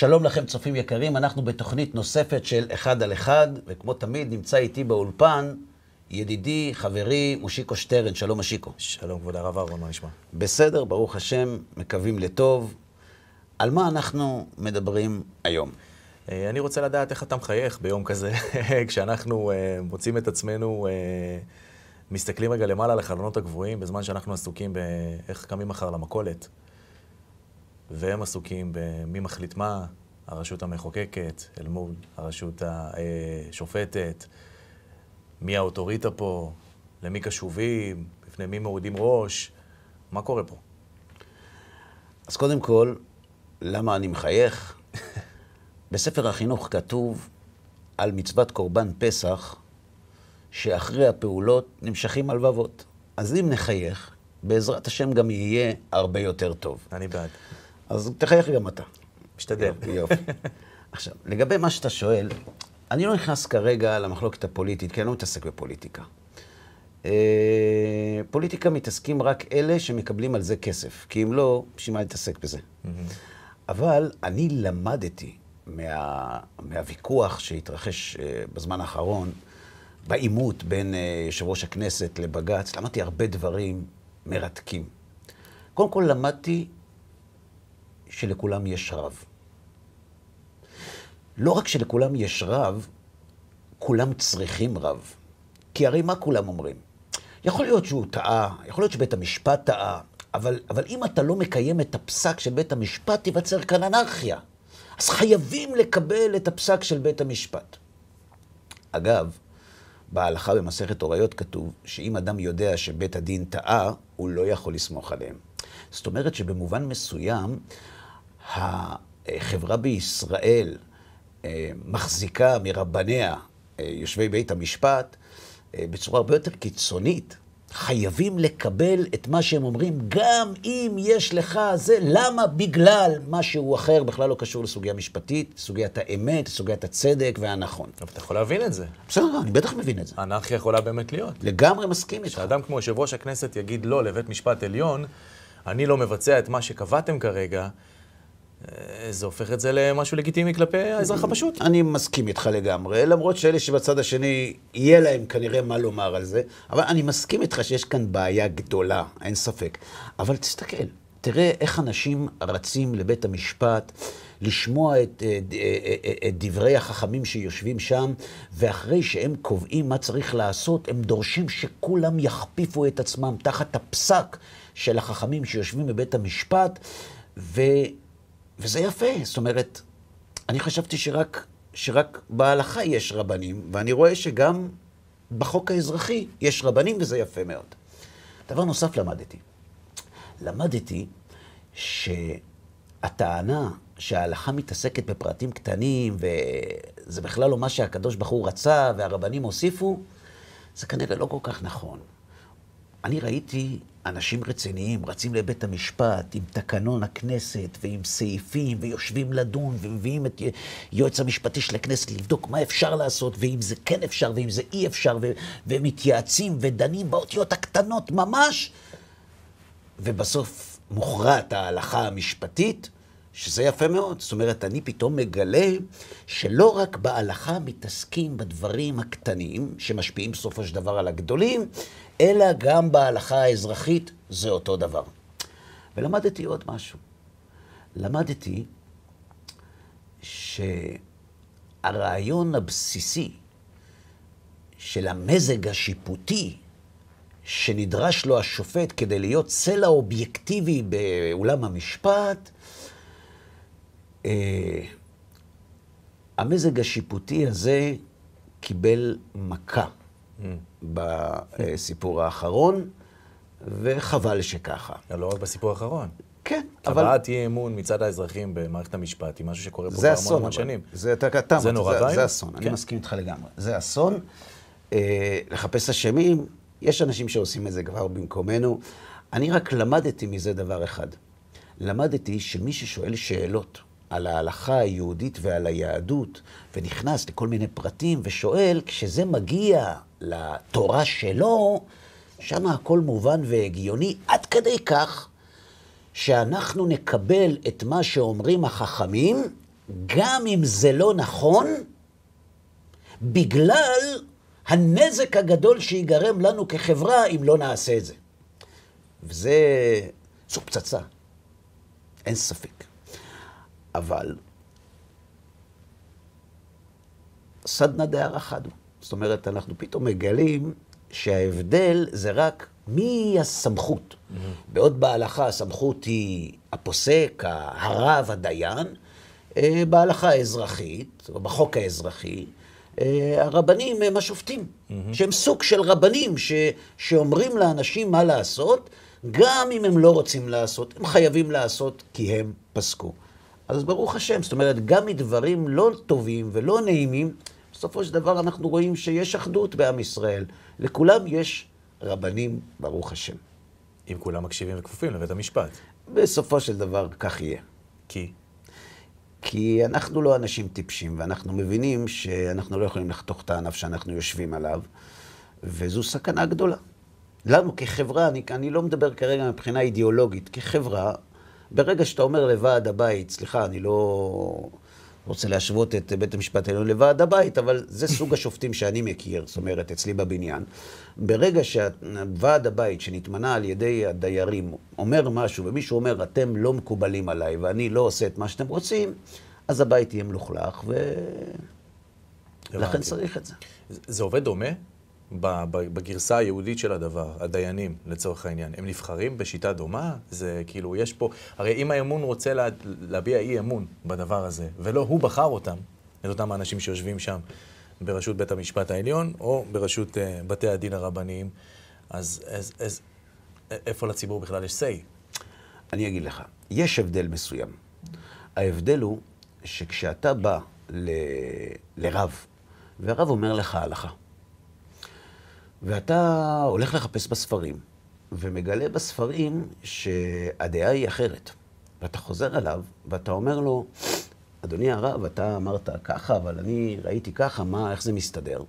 שלום לכם, צופים יקרים, אנחנו בתוכנית נוספת של אחד על אחד, וכמו תמיד נמצא איתי באולפן ידידי, חברי, מושיקו שטרן. שלום, מושיקו. שלום, כבוד הרב אהרון, מה נשמע? בסדר, ברוך השם, מקווים לטוב. על מה אנחנו מדברים היום? אה, אני רוצה לדעת איך אתה מחייך ביום כזה, כשאנחנו uh, מוצאים את עצמנו, uh, מסתכלים רגע למעלה לחלונות הגבוהים, בזמן שאנחנו עסוקים באיך קמים מחר למכולת, והם עסוקים במי מחליט מה, הרשות המחוקקת אל מול הרשות השופטת, מי האוטוריטה פה, למי קשובים, בפני מי מורידים ראש, מה קורה פה? אז קודם כל, למה אני מחייך? בספר החינוך כתוב על מצוות קורבן פסח, שאחרי הפעולות נמשכים הלבבות. אז אם נחייך, בעזרת השם גם יהיה הרבה יותר טוב. אני בעד. אז תחייך גם אתה. משתדל. יופי. עכשיו, לגבי מה שאתה שואל, אני לא נכנס כרגע למחלוקת הפוליטית, כי אני לא מתעסק בפוליטיקה. אה, פוליטיקה מתעסקים רק אלה שמקבלים על זה כסף, כי אם לא, בשביל מה להתעסק בזה? אבל אני למדתי מה, מהוויכוח שהתרחש אה, בזמן האחרון, בעימות בין אה, יושב ראש הכנסת לבג"ץ, למדתי הרבה דברים מרתקים. קודם כל למדתי שלכולם יש רב. לא רק שלכולם יש רב, כולם צריכים רב. כי הרי מה כולם אומרים? יכול להיות שהוא טעה, יכול להיות שבית המשפט טעה, אבל, אבל אם אתה לא מקיים את הפסק של בית המשפט, תיווצר כאן אנרכיה. אז חייבים לקבל את הפסק של בית המשפט. אגב, בהלכה במסכת הוריות כתוב שאם אדם יודע שבית הדין טעה, הוא לא יכול לסמוך עליהם. זאת אומרת שבמובן מסוים, החברה בישראל אה, מחזיקה מרבניה, אה, יושבי בית המשפט, אה, בצורה הרבה יותר קיצונית. חייבים לקבל את מה שהם אומרים, גם אם יש לך זה, למה? בגלל משהו אחר, בכלל לא קשור לסוגיה משפטית, סוגיית האמת, סוגיית הצדק והנכון. אבל אתה יכול להבין את זה. בסדר, אני בטח מבין את זה. אנרכיה יכולה באמת להיות. לגמרי מסכים איתך. כשאדם כמו יושב ראש הכנסת יגיד לא לבית משפט עליון, אני לא מבצע את מה שקבעתם כרגע, זה הופך את זה למשהו לגיטימי כלפי האזרח הפשוט. אני מסכים איתך לגמרי, למרות שאלה שבצד השני, יהיה להם כנראה מה לומר על זה, אבל אני מסכים איתך שיש כאן בעיה גדולה, אין ספק. אבל תסתכל, תראה איך אנשים רצים לבית המשפט. לשמוע את, את, את, את דברי החכמים שיושבים שם, ואחרי שהם קובעים מה צריך לעשות, הם דורשים שכולם יכפיפו את עצמם תחת הפסק של החכמים שיושבים בבית המשפט, ו... וזה יפה, זאת אומרת, אני חשבתי שרק, שרק בהלכה יש רבנים, ואני רואה שגם בחוק האזרחי יש רבנים, וזה יפה מאוד. דבר נוסף למדתי. למדתי שהטענה שההלכה מתעסקת בפרטים קטנים, וזה בכלל לא מה שהקדוש ברוך הוא רצה, והרבנים הוסיפו, זה כנראה לא כל כך נכון. אני ראיתי אנשים רציניים רצים לבית המשפט עם תקנון הכנסת ועם סעיפים ויושבים לדון ומביאים את יועץ המשפטי של הכנסת לבדוק מה אפשר לעשות ואם זה כן אפשר ואם זה אי אפשר ו- והם מתייעצים ודנים באותיות הקטנות ממש ובסוף מוכרעת ההלכה המשפטית שזה יפה מאוד. זאת אומרת, אני פתאום מגלה שלא רק בהלכה מתעסקים בדברים הקטנים, שמשפיעים בסופו של דבר על הגדולים, אלא גם בהלכה האזרחית זה אותו דבר. ולמדתי עוד משהו. למדתי שהרעיון הבסיסי של המזג השיפוטי שנדרש לו השופט כדי להיות סלע אובייקטיבי באולם המשפט, אה, המזג השיפוטי הזה קיבל מכה mm. בסיפור האחרון, וחבל שככה. לא רק בסיפור האחרון. כן, אבל... הבעת אי אמון מצד האזרחים במערכת המשפט היא משהו שקורה פה כבר המון המון שנים. זה אתה כתב, זה נורא ואיום. זה אסון, אני כן. מסכים איתך לגמרי. זה אסון. אה, לחפש אשמים, יש אנשים שעושים את זה כבר במקומנו. אני רק למדתי מזה דבר אחד. למדתי שמי ששואל שאלות על ההלכה היהודית ועל היהדות, ונכנס לכל מיני פרטים ושואל, כשזה מגיע לתורה שלו, שם הכל מובן והגיוני, עד כדי כך שאנחנו נקבל את מה שאומרים החכמים, גם אם זה לא נכון, בגלל הנזק הגדול שיגרם לנו כחברה אם לא נעשה את זה. וזה, זו פצצה, אין ספק. אבל סדנא דערא חדו. זאת אומרת, אנחנו פתאום מגלים שההבדל זה רק מי הסמכות. Mm-hmm. בעוד בהלכה הסמכות היא הפוסק, הרב, הדיין, אה, בהלכה האזרחית, או בחוק האזרחי, אה, הרבנים הם השופטים, mm-hmm. שהם סוג של רבנים ש, שאומרים לאנשים מה לעשות, גם אם הם לא רוצים לעשות, הם חייבים לעשות כי הם פסקו. אז ברוך השם, זאת אומרת, גם מדברים לא טובים ולא נעימים, בסופו של דבר אנחנו רואים שיש אחדות בעם ישראל. לכולם יש רבנים, ברוך השם. אם כולם מקשיבים וכפופים לבית המשפט. בסופו של דבר כך יהיה. כי? כי אנחנו לא אנשים טיפשים, ואנחנו מבינים שאנחנו לא יכולים לחתוך את הענף שאנחנו יושבים עליו, וזו סכנה גדולה. לנו כחברה, אני, אני לא מדבר כרגע מבחינה אידיאולוגית, כחברה, ברגע שאתה אומר לוועד הבית, סליחה, אני לא רוצה להשוות את בית המשפט העליון לוועד הבית, אבל זה סוג השופטים שאני מכיר, זאת אומרת, אצלי בבניין. ברגע שוועד הבית שנתמנה על ידי הדיירים אומר משהו, ומישהו אומר, אתם לא מקובלים עליי ואני לא עושה את מה שאתם רוצים, אז הבית יהיה מלוכלך, ולכן צריך את זה. זה עובד דומה? בגרסה היהודית של הדבר, הדיינים, לצורך העניין, הם נבחרים בשיטה דומה? זה כאילו, יש פה... הרי אם האמון רוצה לה, להביע אי אמון בדבר הזה, ולא הוא בחר אותם, את אותם האנשים שיושבים שם בראשות בית המשפט העליון, או בראשות uh, בתי הדין הרבניים, אז, אז, אז איפה לציבור בכלל יש say? אני אגיד לך, יש הבדל מסוים. ההבדל הוא שכשאתה בא ל... לרב, והרב אומר לך הלכה, ואתה הולך לחפש בספרים, ומגלה בספרים שהדעה היא אחרת. ואתה חוזר אליו, ואתה אומר לו, אדוני הרב, אתה אמרת ככה, אבל אני ראיתי ככה, מה, איך זה מסתדר?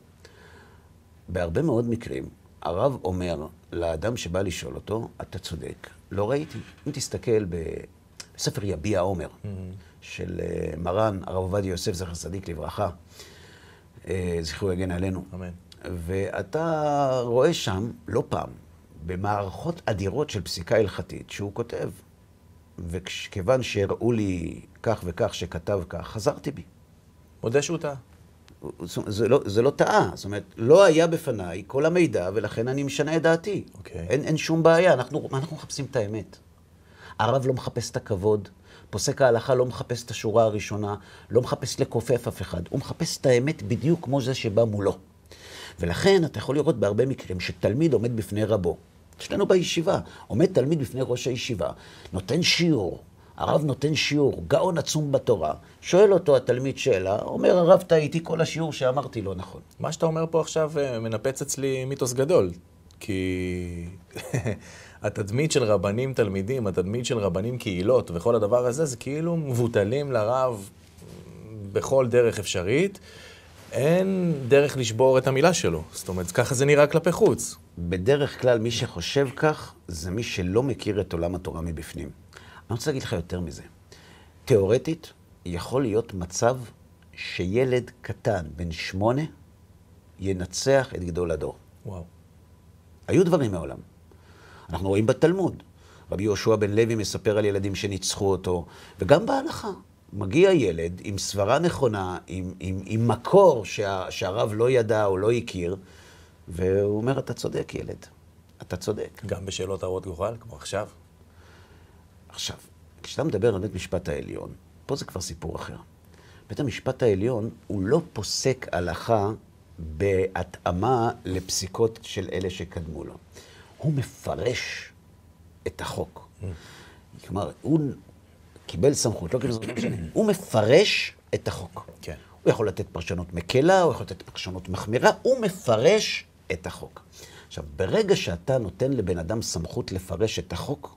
בהרבה מאוד מקרים, הרב אומר לאדם שבא לשאול אותו, אתה צודק, לא ראיתי. אם תסתכל בספר יביע עומר, mm-hmm. של אה, מרן, הרב עובדיה יוסף, זכר צדיק לברכה, אה, זכרו יגן עלינו. אמן. ואתה רואה שם, לא פעם, במערכות אדירות של פסיקה הלכתית, שהוא כותב, וכיוון שהראו לי כך וכך שכתב כך, חזרתי בי. מודה שהוא טעה. זה לא, זה לא טעה, זאת אומרת, לא היה בפניי כל המידע, ולכן אני משנה את דעתי. Okay. אוקיי. אין, אין שום בעיה, אנחנו, אנחנו מחפשים את האמת. הרב לא מחפש את הכבוד, פוסק ההלכה לא מחפש את השורה הראשונה, לא מחפש לכופף אף אחד, הוא מחפש את האמת בדיוק כמו זה שבא מולו. ולכן אתה יכול לראות בהרבה מקרים שתלמיד עומד בפני רבו. אצלנו בישיבה, עומד תלמיד בפני ראש הישיבה, נותן שיעור, הרב נותן שיעור, גאון עצום בתורה, שואל אותו התלמיד שאלה, אומר הרב טעיתי כל השיעור שאמרתי לא נכון. מה שאתה אומר פה עכשיו אה, מנפץ אצלי מיתוס גדול, כי התדמית של רבנים תלמידים, התדמית של רבנים קהילות וכל הדבר הזה, זה כאילו מבוטלים לרב בכל דרך אפשרית. אין דרך לשבור את המילה שלו. זאת אומרת, ככה זה נראה כלפי חוץ. בדרך כלל, מי שחושב כך, זה מי שלא מכיר את עולם התורה מבפנים. אני רוצה להגיד לך יותר מזה. תיאורטית, יכול להיות מצב שילד קטן, בן שמונה, ינצח את גדול הדור. וואו. היו דברים מעולם. אנחנו רואים בתלמוד. רבי יהושע בן לוי מספר על ילדים שניצחו אותו, וגם בהלכה. מגיע ילד עם סברה נכונה, עם, עם, עם מקור שה, שהרב לא ידע או לא הכיר, והוא אומר, אתה צודק, ילד. אתה צודק. גם בשאלות הרות גורל, כמו עכשיו? עכשיו, כשאתה מדבר על בית משפט העליון, פה זה כבר סיפור אחר. בית המשפט העליון הוא לא פוסק הלכה בהתאמה לפסיקות של אלה שקדמו לו. הוא מפרש את החוק. Mm. כלומר, הוא, קיבל סמכות, לא קיבל סמכות, לא משנה. הוא מפרש את החוק. כן. הוא יכול לתת פרשנות מקלה, הוא יכול לתת פרשנות מחמירה, הוא מפרש את החוק. עכשיו, ברגע שאתה נותן לבן אדם סמכות לפרש את החוק,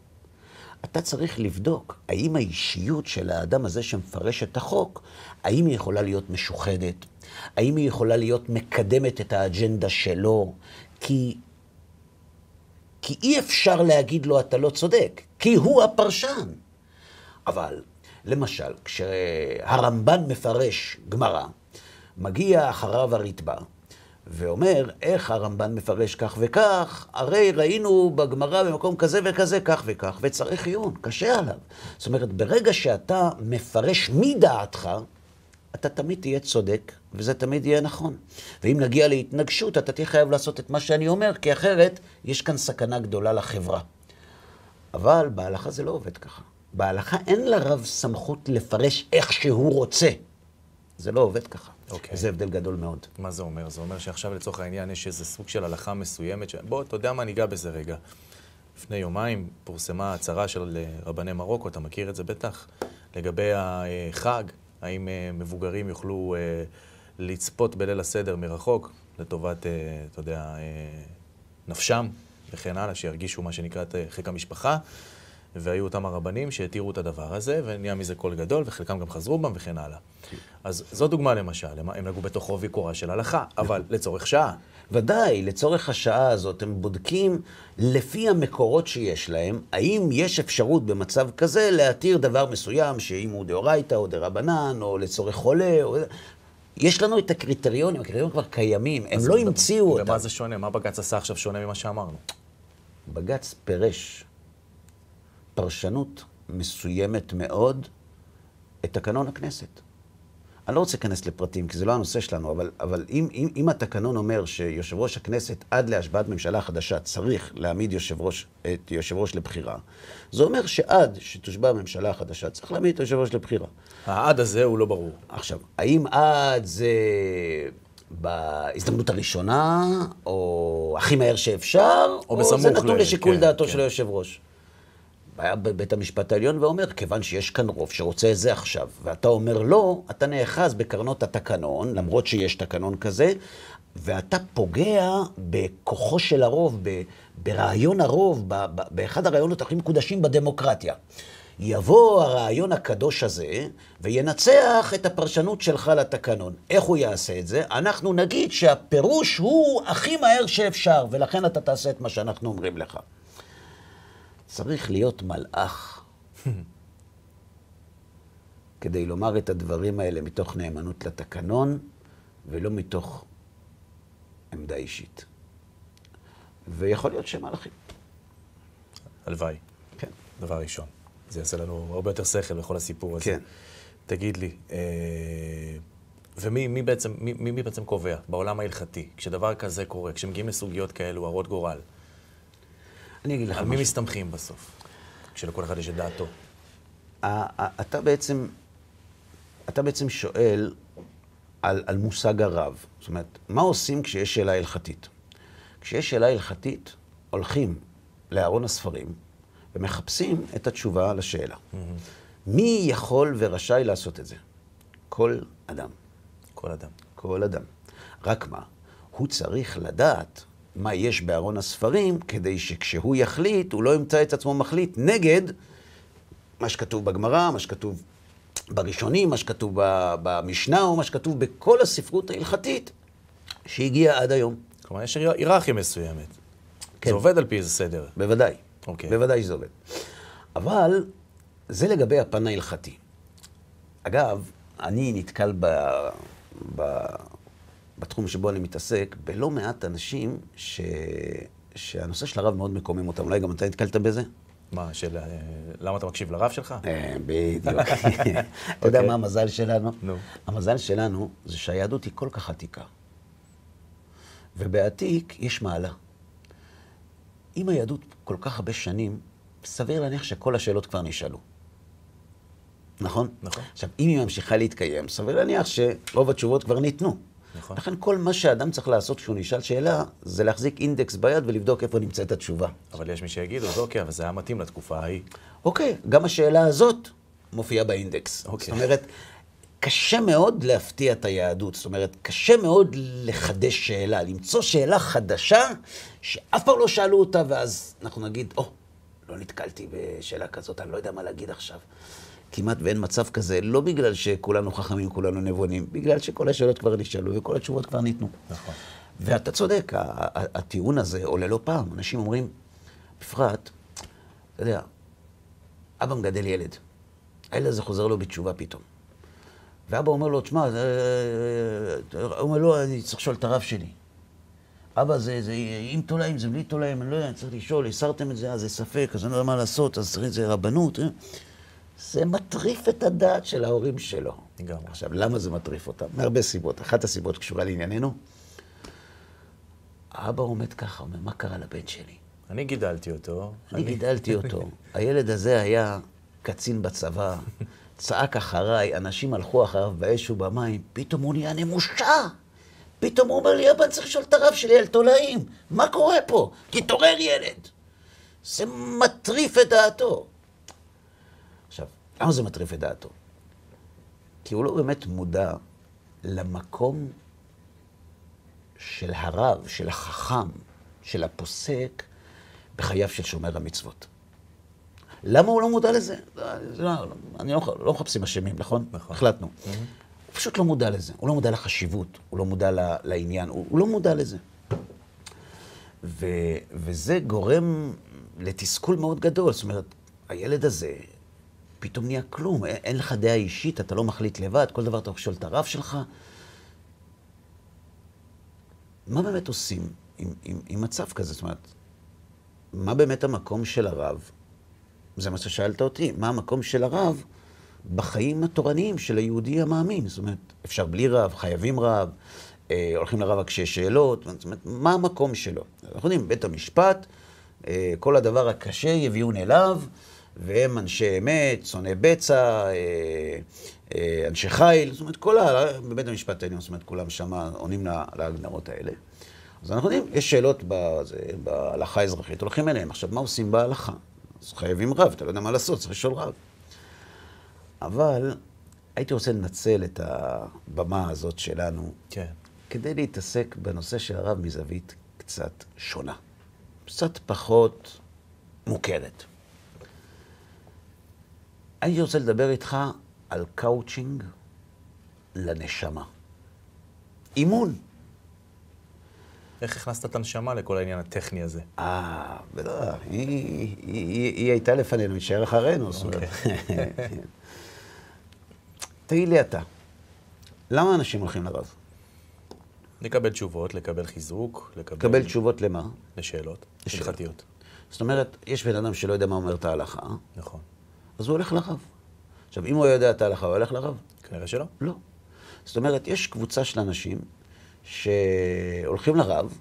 אתה צריך לבדוק האם האישיות של האדם הזה שמפרש את החוק, האם היא יכולה להיות משוחדת, האם היא יכולה להיות מקדמת את האג'נדה שלו, כי, כי אי אפשר להגיד לו אתה לא צודק, כי הוא הפרשן. אבל למשל, כשהרמב"ן מפרש גמרא, מגיע אחריו הרתב"א, ואומר, איך הרמב"ן מפרש כך וכך, הרי ראינו בגמרא במקום כזה וכזה, כך וכך, וצריך עיון, קשה עליו. זאת אומרת, ברגע שאתה מפרש מדעתך, אתה תמיד תהיה צודק, וזה תמיד יהיה נכון. ואם נגיע להתנגשות, אתה תהיה חייב לעשות את מה שאני אומר, כי אחרת יש כאן סכנה גדולה לחברה. אבל בהלכה זה לא עובד ככה. בהלכה אין לרב סמכות לפרש איך שהוא רוצה. זה לא עובד ככה. אוקיי. זה הבדל גדול מאוד. מה זה אומר? זה אומר שעכשיו לצורך העניין יש איזה סוג של הלכה מסוימת, ש... בוא, אתה יודע מה, ניגע בזה רגע. לפני יומיים פורסמה הצהרה של אה, רבני מרוקו, אתה מכיר את זה בטח, לגבי החג, האם אה, מבוגרים יוכלו אה, לצפות בליל הסדר מרחוק, לטובת, אתה יודע, נפשם וכן הלאה, שירגישו מה שנקרא את חיק המשפחה. והיו אותם הרבנים שהתירו את הדבר הזה, ונהיה מזה קול גדול, וחלקם גם חזרו בם וכן הלאה. אז זו דוגמה למשל, הם נגעו בתוך עובי קורה של הלכה, אבל לצורך שעה. ודאי, לצורך השעה הזאת הם בודקים לפי המקורות שיש להם, האם יש אפשרות במצב כזה להתיר דבר מסוים, שאם הוא דאורייתא או דרבנן, או לצורך חולה, או... יש לנו את הקריטריונים, הקריטריונים כבר קיימים, הם לא המציאו אותם. ומה זה שונה? מה בג"ץ עשה עכשיו שונה ממה שאמרנו? בג"ץ פירש פרשנות מסוימת מאוד את תקנון הכנסת. אני לא רוצה להיכנס לפרטים, כי זה לא הנושא שלנו, אבל, אבל אם, אם, אם התקנון אומר שיושב ראש הכנסת עד להשבעת ממשלה חדשה צריך להעמיד יושב ראש, את יושב ראש לבחירה, זה אומר שעד שתושבע הממשלה החדשה צריך להעמיד את יושב ראש לבחירה. העד הזה הוא לא ברור. עכשיו, האם עד זה בהזדמנות הראשונה, או הכי מהר שאפשר, או, או זה נתון. לשיקול כן, דעתו כן. של היושב ראש. היה בבית המשפט העליון ואומר, כיוון שיש כאן רוב שרוצה את זה עכשיו, ואתה אומר לא, אתה נאחז בקרנות התקנון, למרות שיש תקנון כזה, ואתה פוגע בכוחו של הרוב, ברעיון הרוב, באחד הרעיונות הכי מקודשים בדמוקרטיה. יבוא הרעיון הקדוש הזה וינצח את הפרשנות שלך לתקנון. איך הוא יעשה את זה? אנחנו נגיד שהפירוש הוא הכי מהר שאפשר, ולכן אתה תעשה את מה שאנחנו אומרים לך. צריך להיות מלאך כדי לומר את הדברים האלה מתוך נאמנות לתקנון, ולא מתוך עמדה אישית. ויכול להיות שהם מלאכים. הלוואי. כן. דבר ראשון. זה יעשה לנו הרבה יותר שכל בכל הסיפור הזה. כן. תגיד לי, אה, ומי מי בעצם, מי, מי בעצם קובע בעולם ההלכתי, כשדבר כזה קורה, כשמגיעים לסוגיות כאלו, הרות גורל? אני אגיד לך משהו. על מי מסתמכים בסוף, כשלכל אחד יש את דעתו? אתה בעצם, אתה בעצם שואל על, על מושג הרב. זאת אומרת, מה עושים כשיש שאלה הלכתית? כשיש שאלה הלכתית, הולכים לארון הספרים ומחפשים את התשובה לשאלה. Mm-hmm. מי יכול ורשאי לעשות את זה? כל אדם. כל אדם. כל אדם. רק מה? הוא צריך לדעת מה יש בארון הספרים, כדי שכשהוא יחליט, הוא לא ימצא את עצמו מחליט נגד מה שכתוב בגמרא, מה שכתוב בראשונים, מה שכתוב במשנה, או מה שכתוב בכל הספרות ההלכתית שהגיעה עד היום. כלומר, יש היררכיה מסוימת. כן. זה עובד על פי איזה סדר. בוודאי. אוקיי. בוודאי שזה עובד. אבל זה לגבי הפן ההלכתי. אגב, אני נתקל ב... ב... בתחום שבו אני מתעסק, בלא מעט אנשים ש... שהנושא של הרב מאוד מקומם אותם. אולי גם אתה נתקלת בזה? מה, של... אה, למה אתה מקשיב לרב שלך? אה, בדיוק. אתה יודע אוקיי. מה המזל שלנו? נו. המזל שלנו זה שהיהדות היא כל כך עתיקה. ובעתיק יש מעלה. אם היהדות כל כך הרבה שנים, סביר להניח שכל השאלות כבר נשאלו. נכון? נכון. עכשיו, אם היא ממשיכה להתקיים, סביר להניח שרוב התשובות כבר ניתנו. נכון. לכן כל מה שאדם צריך לעשות כשהוא נשאל שאלה, זה להחזיק אינדקס ביד ולבדוק איפה נמצאת התשובה. אבל יש מי שיגידו, אוקיי, אבל זה היה מתאים לתקופה ההיא. אוקיי, גם השאלה הזאת מופיעה באינדקס. אוקיי. זאת אומרת, קשה מאוד להפתיע את היהדות. זאת אומרת, קשה מאוד לחדש שאלה, למצוא שאלה חדשה שאף פעם לא שאלו אותה, ואז אנחנו נגיד, או, oh, לא נתקלתי בשאלה כזאת, אני לא יודע מה להגיד עכשיו. כמעט ואין מצב כזה, לא בגלל שכולנו חכמים, כולנו נבונים, בגלל שכל השאלות כבר נשאלו וכל התשובות כבר ניתנו. נכון. ואתה צודק, הטיעון הזה עולה לא פעם. אנשים אומרים, בפרט, אתה יודע, אבא מגדל ילד. הילד הזה חוזר לו בתשובה פתאום. ואבא אומר לו, תשמע, הוא אומר לו, אני צריך לשאול את הרב שלי. אבא, זה, זה עם תולעים, זה בלי תולעים, אני לא יודע, אני צריך לשאול, הסרתם את זה, אז זה ספק, אז אני לא יודע מה לעשות, אז צריך את זה רבנות. זה מטריף את הדעת של ההורים שלו. לגמרי. עכשיו, למה זה מטריף אותם? מהרבה סיבות. אחת הסיבות קשורה לענייננו. האבא עומד ככה, אומר, מה קרה לבן שלי? אני גידלתי אותו. אני גידלתי אותו. הילד הזה היה קצין בצבא, צעק אחריי, אנשים הלכו אחריו באש ובמים, פתאום הוא נהיה נמושה. פתאום הוא אומר לי, אבא, אני צריך לשאול את הרב שלי על תולעים. מה קורה פה? תתעורר, ילד. זה מטריף את דעתו. למה זה מטריף את דעתו? כי הוא לא באמת מודע למקום של הרב, של החכם, של הפוסק, בחייו של שומר המצוות. למה הוא לא מודע לזה? לא, אני לא, לא מחפשים אשמים, נכון? נכון. החלטנו. Mm-hmm. הוא פשוט לא מודע לזה. הוא לא מודע לחשיבות, הוא לא מודע לעניין, הוא, הוא לא מודע לזה. ו, וזה גורם לתסכול מאוד גדול. זאת אומרת, הילד הזה פתאום נהיה כלום, אין, אין לך דעה אישית, אתה לא מחליט לבד, כל דבר אתה לשאול את הרב שלך. מה באמת עושים עם, עם, עם מצב כזה? זאת אומרת, מה באמת המקום של הרב? זה מה ששאלת אותי, מה המקום של הרב בחיים התורניים של היהודי המאמין? זאת אומרת, אפשר בלי רב, חייבים רב, אה, הולכים לרב רק כשיש שאלות, זאת אומרת, מה המקום שלו? אנחנו יודעים, בית המשפט, אה, כל הדבר הקשה יביאון אליו, והם אנשי אמת, שונאי בצע, אה, אה, אנשי חיל, זאת אומרת, כל ה... בבית המשפט העליון, זאת אומרת, כולם שם עונים להגדרות האלה. אז אנחנו יודעים, יש שאלות בזה, בהלכה האזרחית, הולכים אליהם. עכשיו, מה עושים בהלכה? אז חייבים רב, אתה לא יודע מה לעשות, צריך לשאול רב. אבל הייתי רוצה לנצל את הבמה הזאת שלנו, כן. כדי להתעסק בנושא של הרב מזווית קצת שונה. קצת פחות מוכרת. הייתי רוצה לדבר איתך על קאוצ'ינג לנשמה. אימון. איך הכנסת את הנשמה לכל העניין הטכני הזה? אה, בטח, היא, היא, היא, היא הייתה לפנינו, היא תישאר אחרינו. אומרת. תגיד לי אתה, למה אנשים הולכים לרב? לקבל תשובות, לקבל חיזוק, לקבל... לקבל תשובות למה? לשאלות. לשאלות. הלכתיות. זאת אומרת, יש בן אדם שלא יודע מה אומרת ההלכה, נכון. אז הוא הולך לרב. עכשיו, אם הוא יודע את ההלכה, הוא הולך לרב? כנראה שלא. לא. זאת אומרת, יש קבוצה של אנשים שהולכים לרב,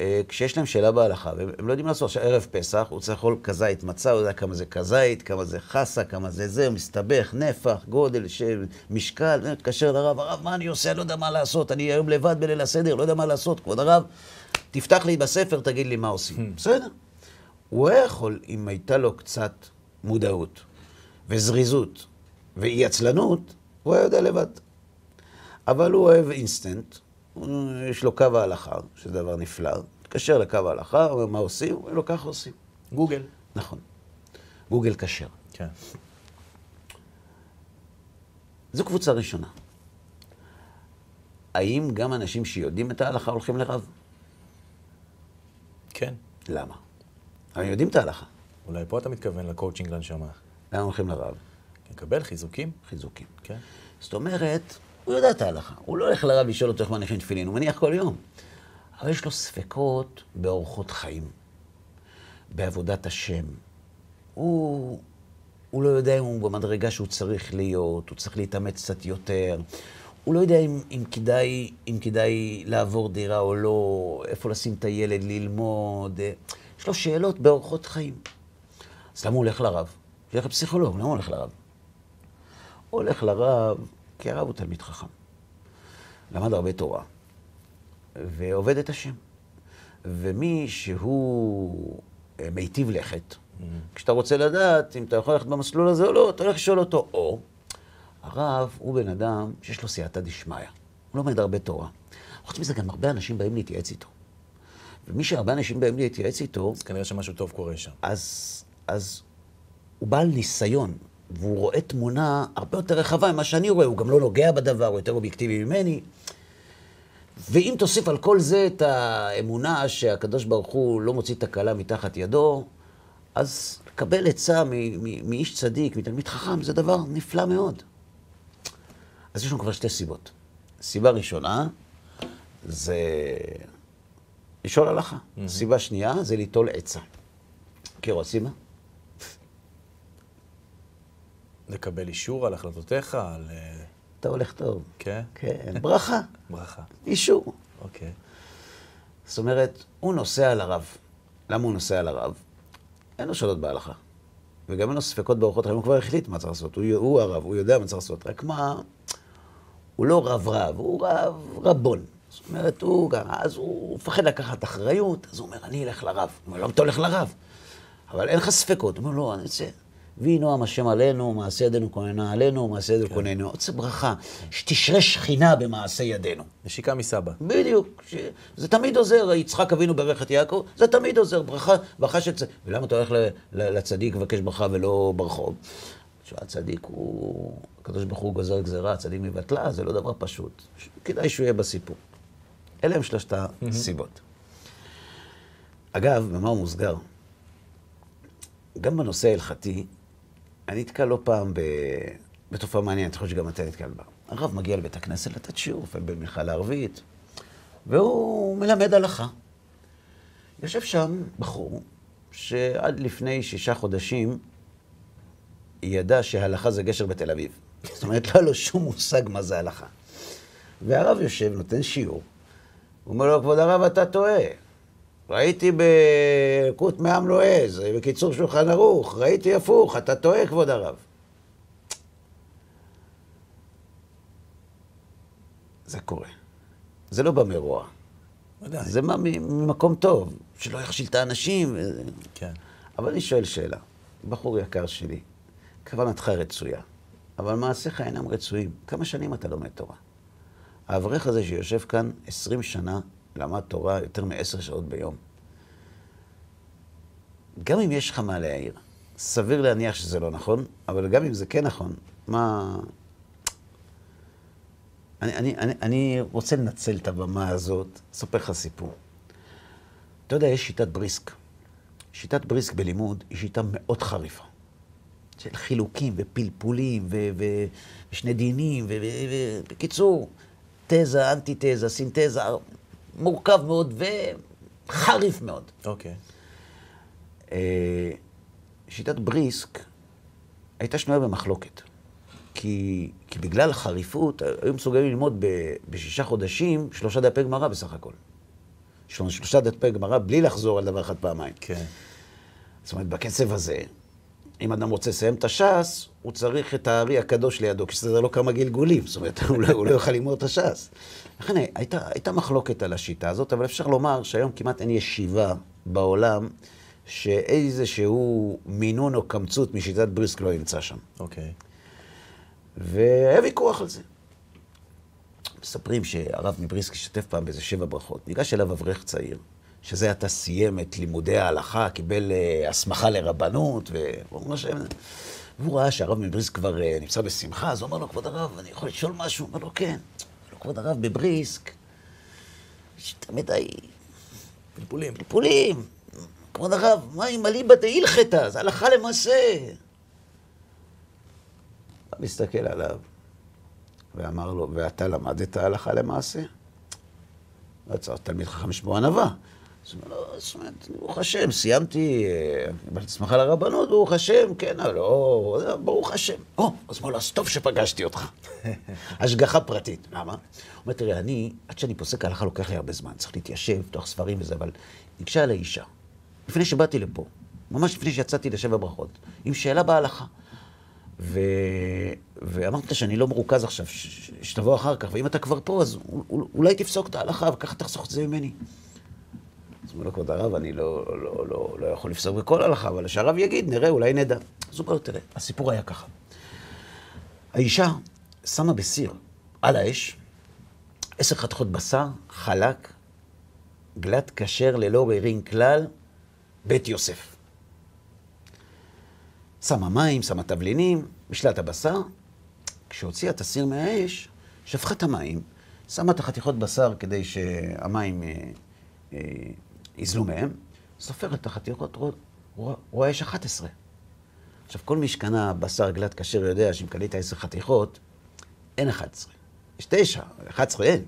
אה, כשיש להם שאלה בהלכה, והם לא יודעים לעשות. עכשיו, ערב פסח, הוא צריך לאכול כזית מצה, הוא יודע כמה זה כזית, כמה זה חסה, כמה זה זה, הוא מסתבך, נפח, גודל, של משקל, מתקשר לרב, הרב, מה אני עושה? אני לא יודע מה לעשות, אני היום לבד בליל הסדר, לא יודע מה לעשות. כבוד הרב, תפתח לי בספר, תגיד לי מה עושים. בסדר. הוא היה יכול, אם הייתה לו קצת מודעות וזריזות ואי עצלנות, הוא היה יודע לבד. אבל הוא אוהב אינסטנט, יש לו קו ההלכה, שזה דבר נפלא, מתקשר לקו ההלכה, אומר מה עושים, הוא אומר לו ככה עושים. גוגל. נכון. גוגל כשר. כן. זו קבוצה ראשונה. האם גם אנשים שיודעים את ההלכה הולכים לרב? כן. למה? הם יודעים את ההלכה. אולי פה אתה מתכוון לקואוצ'ינג לנשמה. למה הולכים לרב? לקבל חיזוקים? חיזוקים. כן. זאת אומרת, הוא יודע את ההלכה. הוא לא הולך לרב לשאול אותו איך מניחים תפילין, הוא מניח כל יום. אבל יש לו ספקות באורחות חיים, בעבודת השם. הוא, הוא לא יודע אם הוא במדרגה שהוא צריך להיות, הוא צריך להתאמץ קצת יותר. הוא לא יודע אם, אם, כדאי, אם כדאי לעבור דירה או לא, איפה לשים את הילד ללמוד. יש לו שאלות באורחות חיים. אז למה הוא הולך לרב? שילך לפסיכולוג, למה הוא הולך לרב? הוא הולך לרב כי הרב הוא תלמיד חכם. למד הרבה תורה, ועובד את השם. ומי שהוא אה, מיטיב לכת, mm-hmm. כשאתה רוצה לדעת אם אתה יכול ללכת במסלול הזה או לא, אתה הולך לשאול אותו. או, הרב הוא בן אדם שיש לו סייעתא דשמיא. הוא לומד הרבה תורה. חוץ מזה, גם הרבה אנשים באים להתייעץ איתו. ומי שהרבה אנשים באים להתייעץ איתו... אז כנראה שמשהו טוב קורה שם. אז, אז הוא בעל ניסיון, והוא רואה תמונה הרבה יותר רחבה ממה שאני רואה, הוא גם לא נוגע בדבר, הוא יותר אובייקטיבי ממני. ואם תוסיף על כל זה את האמונה שהקדוש ברוך הוא לא מוציא תקלה מתחת ידו, אז לקבל עצה מאיש צדיק, מתלמיד חכם, זה דבר נפלא מאוד. אז יש לנו כבר שתי סיבות. סיבה ראשונה זה לשאול הלכה. Mm-hmm. סיבה שנייה זה ליטול עצה. מכיר עושים מה? לקבל אישור על החלטותיך, על... אה, אתה הולך טוב. כן? כן, ברכה. ברכה. אישור. אוקיי. זאת אומרת, הוא נוסע לרב. למה הוא נוסע לרב? אין לו שאלות בהלכה. וגם אין לו ספקות באורחות חיים, הוא כבר החליט מה צריך לעשות. הוא, הוא הרב, הוא יודע מה צריך לעשות. רק מה, הוא לא רב רב, הוא רב רבון. זאת אומרת, הוא גם, אז הוא מפחד לקחת אחריות, אז הוא אומר, אני אלך לרב. הוא אומר, לא, אתה הולך לרב. אבל אין לך ספקות. הוא אומר, לא, אני רוצה... ויהי נועם השם עלינו, מעשה ידינו כוננה עלינו, מעשה ידינו כן. כוננו. רוצה ברכה, שתשרה שכינה במעשה ידינו. נשיקה מסבא. בדיוק. ש... זה תמיד עוזר, יצחק אבינו ברך את יעקב, זה תמיד עוזר, ברכה, ברכה של צדיק. ולמה אתה הולך לצדיק לבקש ברכה ולא ברחוב? שהצדיק הוא, הקדוש ברוך הוא גוזר גזירה, הצדיק מבטלה, זה לא דבר פשוט. כדאי שהוא יהיה בסיפור. אלה הם שלושת הסיבות. אגב, במאמר מוסגר, גם בנושא ההלכתי, אני נתקל לא פעם ב... בתופעה מעניינת, אני חושב שגם אתה נתקל בה. הרב מגיע לבית הכנסת לתת שיעור, לפעמים במלכה לערבית, והוא מלמד הלכה. יושב שם בחור שעד לפני שישה חודשים ידע שהלכה זה גשר בתל אביב. זאת אומרת, לא היה לו שום מושג מה זה הלכה. והרב יושב, נותן שיעור, הוא אומר לו, כבוד הרב, אתה טועה. ראיתי בקות מעם לועז, בקיצור שולחן ערוך, ראיתי הפוך, אתה טועה, כבוד הרב. זה קורה. זה לא בא מרוע. זה בא ממקום טוב, שלא יכשיל את האנשים. כן. אבל אני שואל שאלה, בחור יקר שלי, כוונתך רצויה, אבל מעשיך אינם רצויים. כמה שנים אתה לומד תורה? האברך הזה שיושב כאן 20 שנה למד תורה יותר מעשר שעות ביום. גם אם יש לך מה להעיר, סביר להניח שזה לא נכון, אבל גם אם זה כן נכון, מה... אני, אני, אני, אני רוצה לנצל את הבמה הזאת, אספר לך סיפור. אתה יודע, יש שיטת בריסק. שיטת בריסק בלימוד היא שיטה מאוד חריפה. של חילוקים ופלפולים ו- ו- ושני דינים, ובקיצור, תזה, אנטי-תזה, סינתזה, מורכב מאוד וחריף מאוד. אוקיי. Okay. שיטת בריסק הייתה שנויה במחלוקת. כי, כי בגלל החריפות, היו מסוגלים ללמוד ב, בשישה חודשים שלושה דפי גמרא בסך הכל. שלושה דפי גמרא בלי לחזור על דבר אחד פעמיים. כן. זאת אומרת, בקצב הזה, אם אדם רוצה לסיים את הש"ס, הוא צריך את הארי הקדוש לידו, כי זה לא כמה גלגולים, זאת אומרת, הוא לא, הוא לא יוכל ללמוד את הש"ס. לכן הייתה, הייתה מחלוקת על השיטה הזאת, אבל אפשר לומר שהיום כמעט אין ישיבה בעולם שאיזשהו מינון או קמצות משיטת בריסק לא ימצא שם. אוקיי. Okay. והיה ויכוח על זה. מספרים שהרב מבריסק השתתף פעם באיזה שבע ברכות. ניגש אליו אברך צעיר, שזה עתה סיים את לימודי ההלכה, קיבל uh, הסמכה לרבנות, והוא ראה שהרב מבריסק כבר uh, נמצא בשמחה, אז הוא אומר לו, כבוד הרב, אני יכול לשאול משהו? הוא אומר לו, כן. כבוד הרב, בבריסק, יותר מדי פלפולים. פלפולים. כבוד הרב, מה עם אליבא דהילכתא? זה הלכה למעשה. הוא מסתכל עליו ואמר לו, ואתה למדת הלכה למעשה? רצה תלמיד חכם לשמוע ענווה. לו, זאת אומרת, ברוך השם, סיימתי, קיבלתי הסמכה לרבנות, ברוך השם, כן, לא, ברוך השם. או, אז לו, אז טוב שפגשתי אותך. השגחה פרטית. למה? הוא אומר, תראה, אני, עד שאני פוסק ההלכה לוקח לי הרבה זמן, צריך להתיישב, לפתוח ספרים וזה, אבל ניגשה אליי אישה, לפני שבאתי לפה, ממש לפני שיצאתי לשבע ברכות, עם שאלה בהלכה. ו... ואמרתי לה שאני לא מרוכז עכשיו, ש... שתבוא אחר כך, ואם אתה כבר פה, אז אולי תפסוק את ההלכה, וככה תחסוך את זה ממני. אז אומר לו, כבוד הרב, אני לא, לא, לא, לא יכול לפסוק בכל הלכה, אבל שהרב יגיד, נראה, אולי נדע. אז הוא אומר תראה, הסיפור היה ככה. האישה שמה בסיר על האש עשר חתיכות בשר, חלק, גלת כשר ללא רירין כלל, בית יוסף. שמה מים, שמה תבלינים, בשלת הבשר. כשהוציאה את הסיר מהאש, שפכה את המים, שמה את החתיכות בשר כדי שהמים אה, אה, יזלו מהם, סופרת את החתיכות, רואה יש 11. עכשיו, כל מי שקנה בשר גלת כשר יודע שאם קנית עשר חתיכות, אין 11. יש תשע, 11 אין.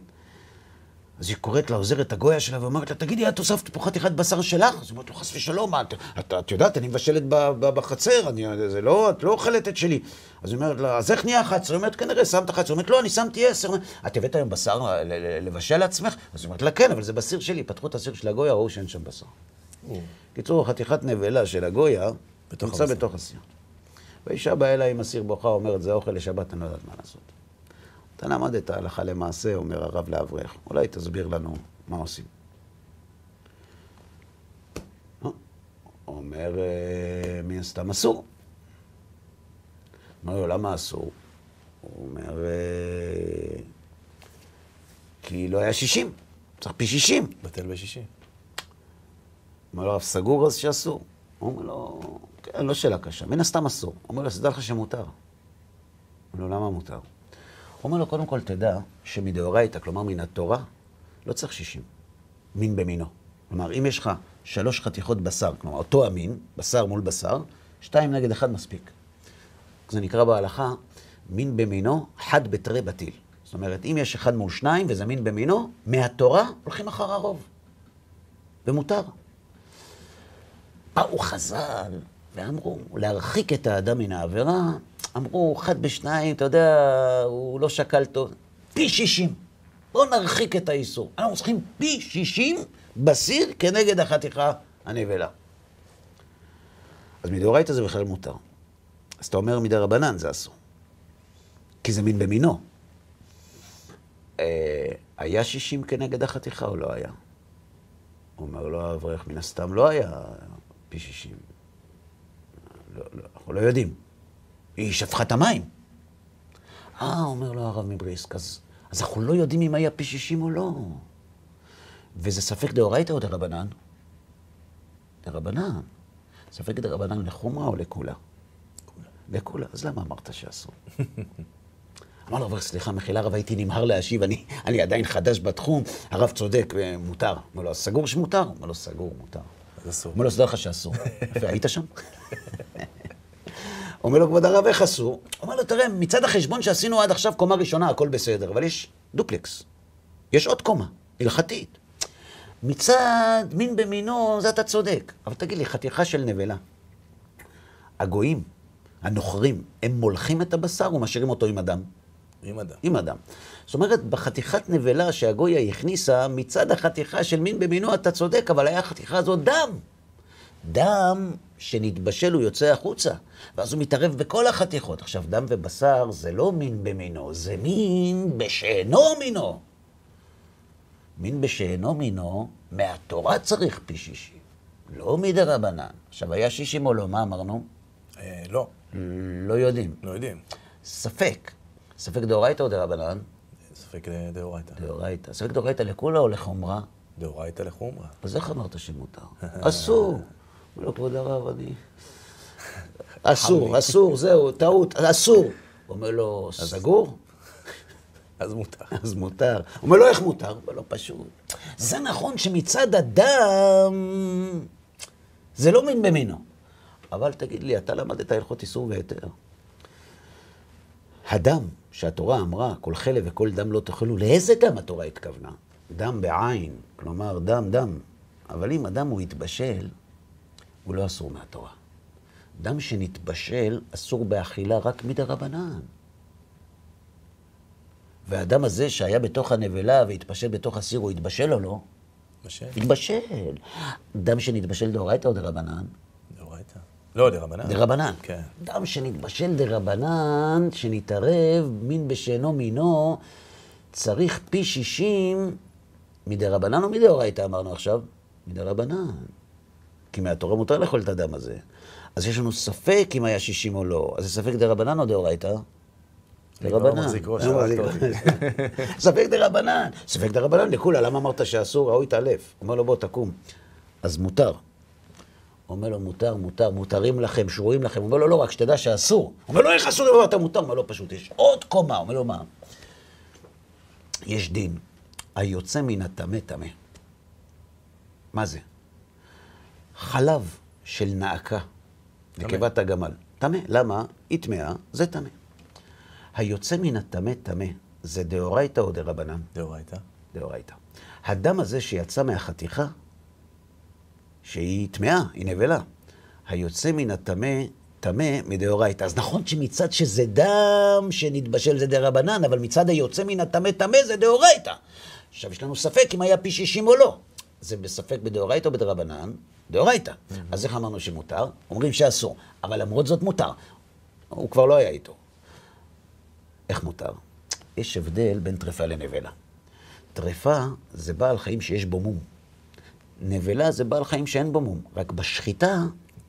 אז היא קוראת לעוזרת הגויה שלה ואומרת לה, תגידי, את הוספת פה חתיכת בשר שלך? אז היא אומרת לו, חס ושלום, מה, את, את, את יודעת, אני מבשלת בחצר, אני, זה לא, את לא אוכלת את שלי. אז היא אומרת לה, אז איך נהיה 11? היא אומרת, כנראה, שמת 11. היא אומרת, לא, אני שמתי 10. את הבאת היום בשר לבשל לעצמך? אז היא אומרת לה, כן, אבל זה בסיר שלי. פתחו את הסיר של הגויה, ראו שאין שם בשר. קיצור, חתיכת נבלה של הגויה, נמצא בתוך הסיר. ואישה באה אליי עם הסיר בוכה, אומרת, זה אוכל לשבת, אני לא יודעת מה לעשות. אתה למדת הלכה למעשה, אומר הרב לאברך. אולי תסביר לנו מה עושים. אומר, אה, מן הסתם אסור. אומר לו, למה אסור? הוא אומר, אה, כי לא היה שישים, צריך פי שישים. בטל בשישים. אומר לו, הרב סגור אז שאסור. הוא אומר לו, כן, לא שאלה קשה, מן הסתם אסור. הוא אומר לו, אז תדע לך שמותר. הוא אומר לו, למה מותר? אומר לו, קודם כל תדע שמדאורייתא, כלומר מן התורה, לא צריך שישים. מין במינו. כלומר, אם יש לך שלוש חתיכות בשר, כלומר אותו המין, בשר מול בשר, שתיים נגד אחד מספיק. זה נקרא בהלכה מין במינו, חד בתרי בטיל. זאת אומרת, אם יש אחד מול שניים וזה מין במינו, מהתורה הולכים אחר הרוב. ומותר. באו חז"ל ואמרו, להרחיק את האדם מן העבירה, אמרו, אחד בשניים, אתה יודע, הוא לא שקל טוב. פי שישים. בואו נרחיק את האיסור. אנחנו צריכים פי שישים בסיר כנגד החתיכה הנבלה. אז מדאורייתא זה בכלל מותר. אז אתה אומר מדי רבנן זה אסור. כי זה מין במינו. אה, היה שישים כנגד החתיכה או לא היה? אומר לו האברך, מן הסתם לא היה פי שישים. לא, לא, אנחנו לא יודעים. היא שפכה את המים. אה, אומר לו הרב מבריסק, אז, אז אנחנו לא יודעים אם היה פי שישים או לא. וזה ספק דאורייתא או דרבנן? דרבנן. ספק דרבנן לחומרה או לכולה? לכולה. אז למה אמרת שאסור? אמר לו, אבל סליחה, מחילה רב, הייתי נמהר להשיב, אני, אני עדיין חדש בתחום, הרב צודק, מותר. אומר לו, סגור שמותר? אומר לו, סגור, מותר. אז אסור. אומר לו, סדר לך שאסור. והיית שם? אומר לו, כבוד הרב, איך אסור? אומר לו, תראה, מצד החשבון שעשינו עד עכשיו קומה ראשונה, הכל בסדר, אבל יש דופלקס. יש עוד קומה, הלכתית. מצד מין במינו, זה אתה צודק. אבל תגיד לי, חתיכה של נבלה. הגויים, הנוכרים, הם מולכים את הבשר ומשאירים אותו עם הדם? עם אדם. עם הדם. זאת אומרת, בחתיכת נבלה שהגויה הכניסה, מצד החתיכה של מין במינו אתה צודק, אבל היה החתיכה הזאת דם. דם שנתבשל הוא יוצא החוצה, ואז הוא מתערב בכל החתיכות. עכשיו, דם ובשר זה לא מין במינו, זה מין בשאינו מינו. מין בשאינו מינו, מהתורה צריך פי שישים, לא מדרבנן. עכשיו, היה שישים או לא, מה אמרנו? אה, לא, לא יודעים. לא יודעים. ספק. ספק דאורייתא או דרבנן? ספק ד- דאורייתא. דאורייתא. ספק דאורייתא לכולה או לחומרה? דאורייתא לחומרא. אז איך אמרת שמותר? אסור. אומר לו, כבוד הרב, אני... אסור, אסור, זהו, טעות, אסור. אומר לו, סגור? אז מותר. אז מותר. הוא אומר לו, איך מותר? הוא אומר לו, פשוט. זה נכון שמצד הדם זה לא מין במינו. אבל תגיד לי, אתה למדת הלכות איסור והיתר. הדם שהתורה אמרה, כל חלב וכל דם לא תאכלו, לאיזה דם התורה התכוונה? דם בעין, כלומר דם, דם. אבל אם הדם הוא התבשל, הוא לא אסור מהתורה. דם שנתבשל אסור באכילה רק מדרבנן. והדם הזה שהיה בתוך הנבלה והתבשל בתוך הסיר, הוא התבשל או לא? בשל? התבשל. דם שנתבשל דאורייתא או דרבנן? דאורייתא. לא, דרבנן. דרבנן. כן. דם שנתבשל דרבנן, שנתערב מין בשאינו מינו, צריך פי שישים מדרבנן או מדאורייתא אמרנו עכשיו? מדרבנן. כי מהתורה מותר לאכול את הדם הזה. אז יש לנו ספק אם היה שישים או לא. אז זה ספק דרבנן או דאורייתא? לא אני לא מחזיק אותי. ראש. ספק דרבנן. ספק דרבנן לכולה, למה אמרת שאסור? ההוא התעלף. אומר לו, בוא, תקום. אז מותר. אומר לו, מותר, מותר, מותרים לכם, שרויים לכם. אומר לו, לא, רק שתדע שאסור. אומר לו, איך אסור? אומר, אתה מותר. אומר לו, פשוט, יש עוד קומה. אומר לו, מה? יש דין. היוצא מן הטמא, טמא. מה זה? חלב של נאקה, נקבת הגמל. טמא. למה? היא טמאה, זה טמא. היוצא מן הטמא טמא, זה דאורייתא או דרבנן? דאורייתא. דאורייתא. הדם הזה שיצא מהחתיכה, שהיא טמאה, היא נבלה. היוצא מן הטמא, טמא מדאורייתא. אז נכון שמצד שזה דם שנתבשל זה דרבנן, אבל מצד היוצא מן הטמא, טמא זה דאורייתא. עכשיו, יש לנו ספק אם היה פי שישים או לא. זה בספק בדאורייתא או בדרבנן? דאורייתא. אז איך אמרנו שמותר? אומרים שאסור. אבל למרות זאת מותר. הוא כבר לא היה איתו. איך מותר? יש הבדל בין טרפה לנבלה. טרפה זה בעל חיים שיש בו מום. נבלה זה בעל חיים שאין בו מום. רק בשחיטה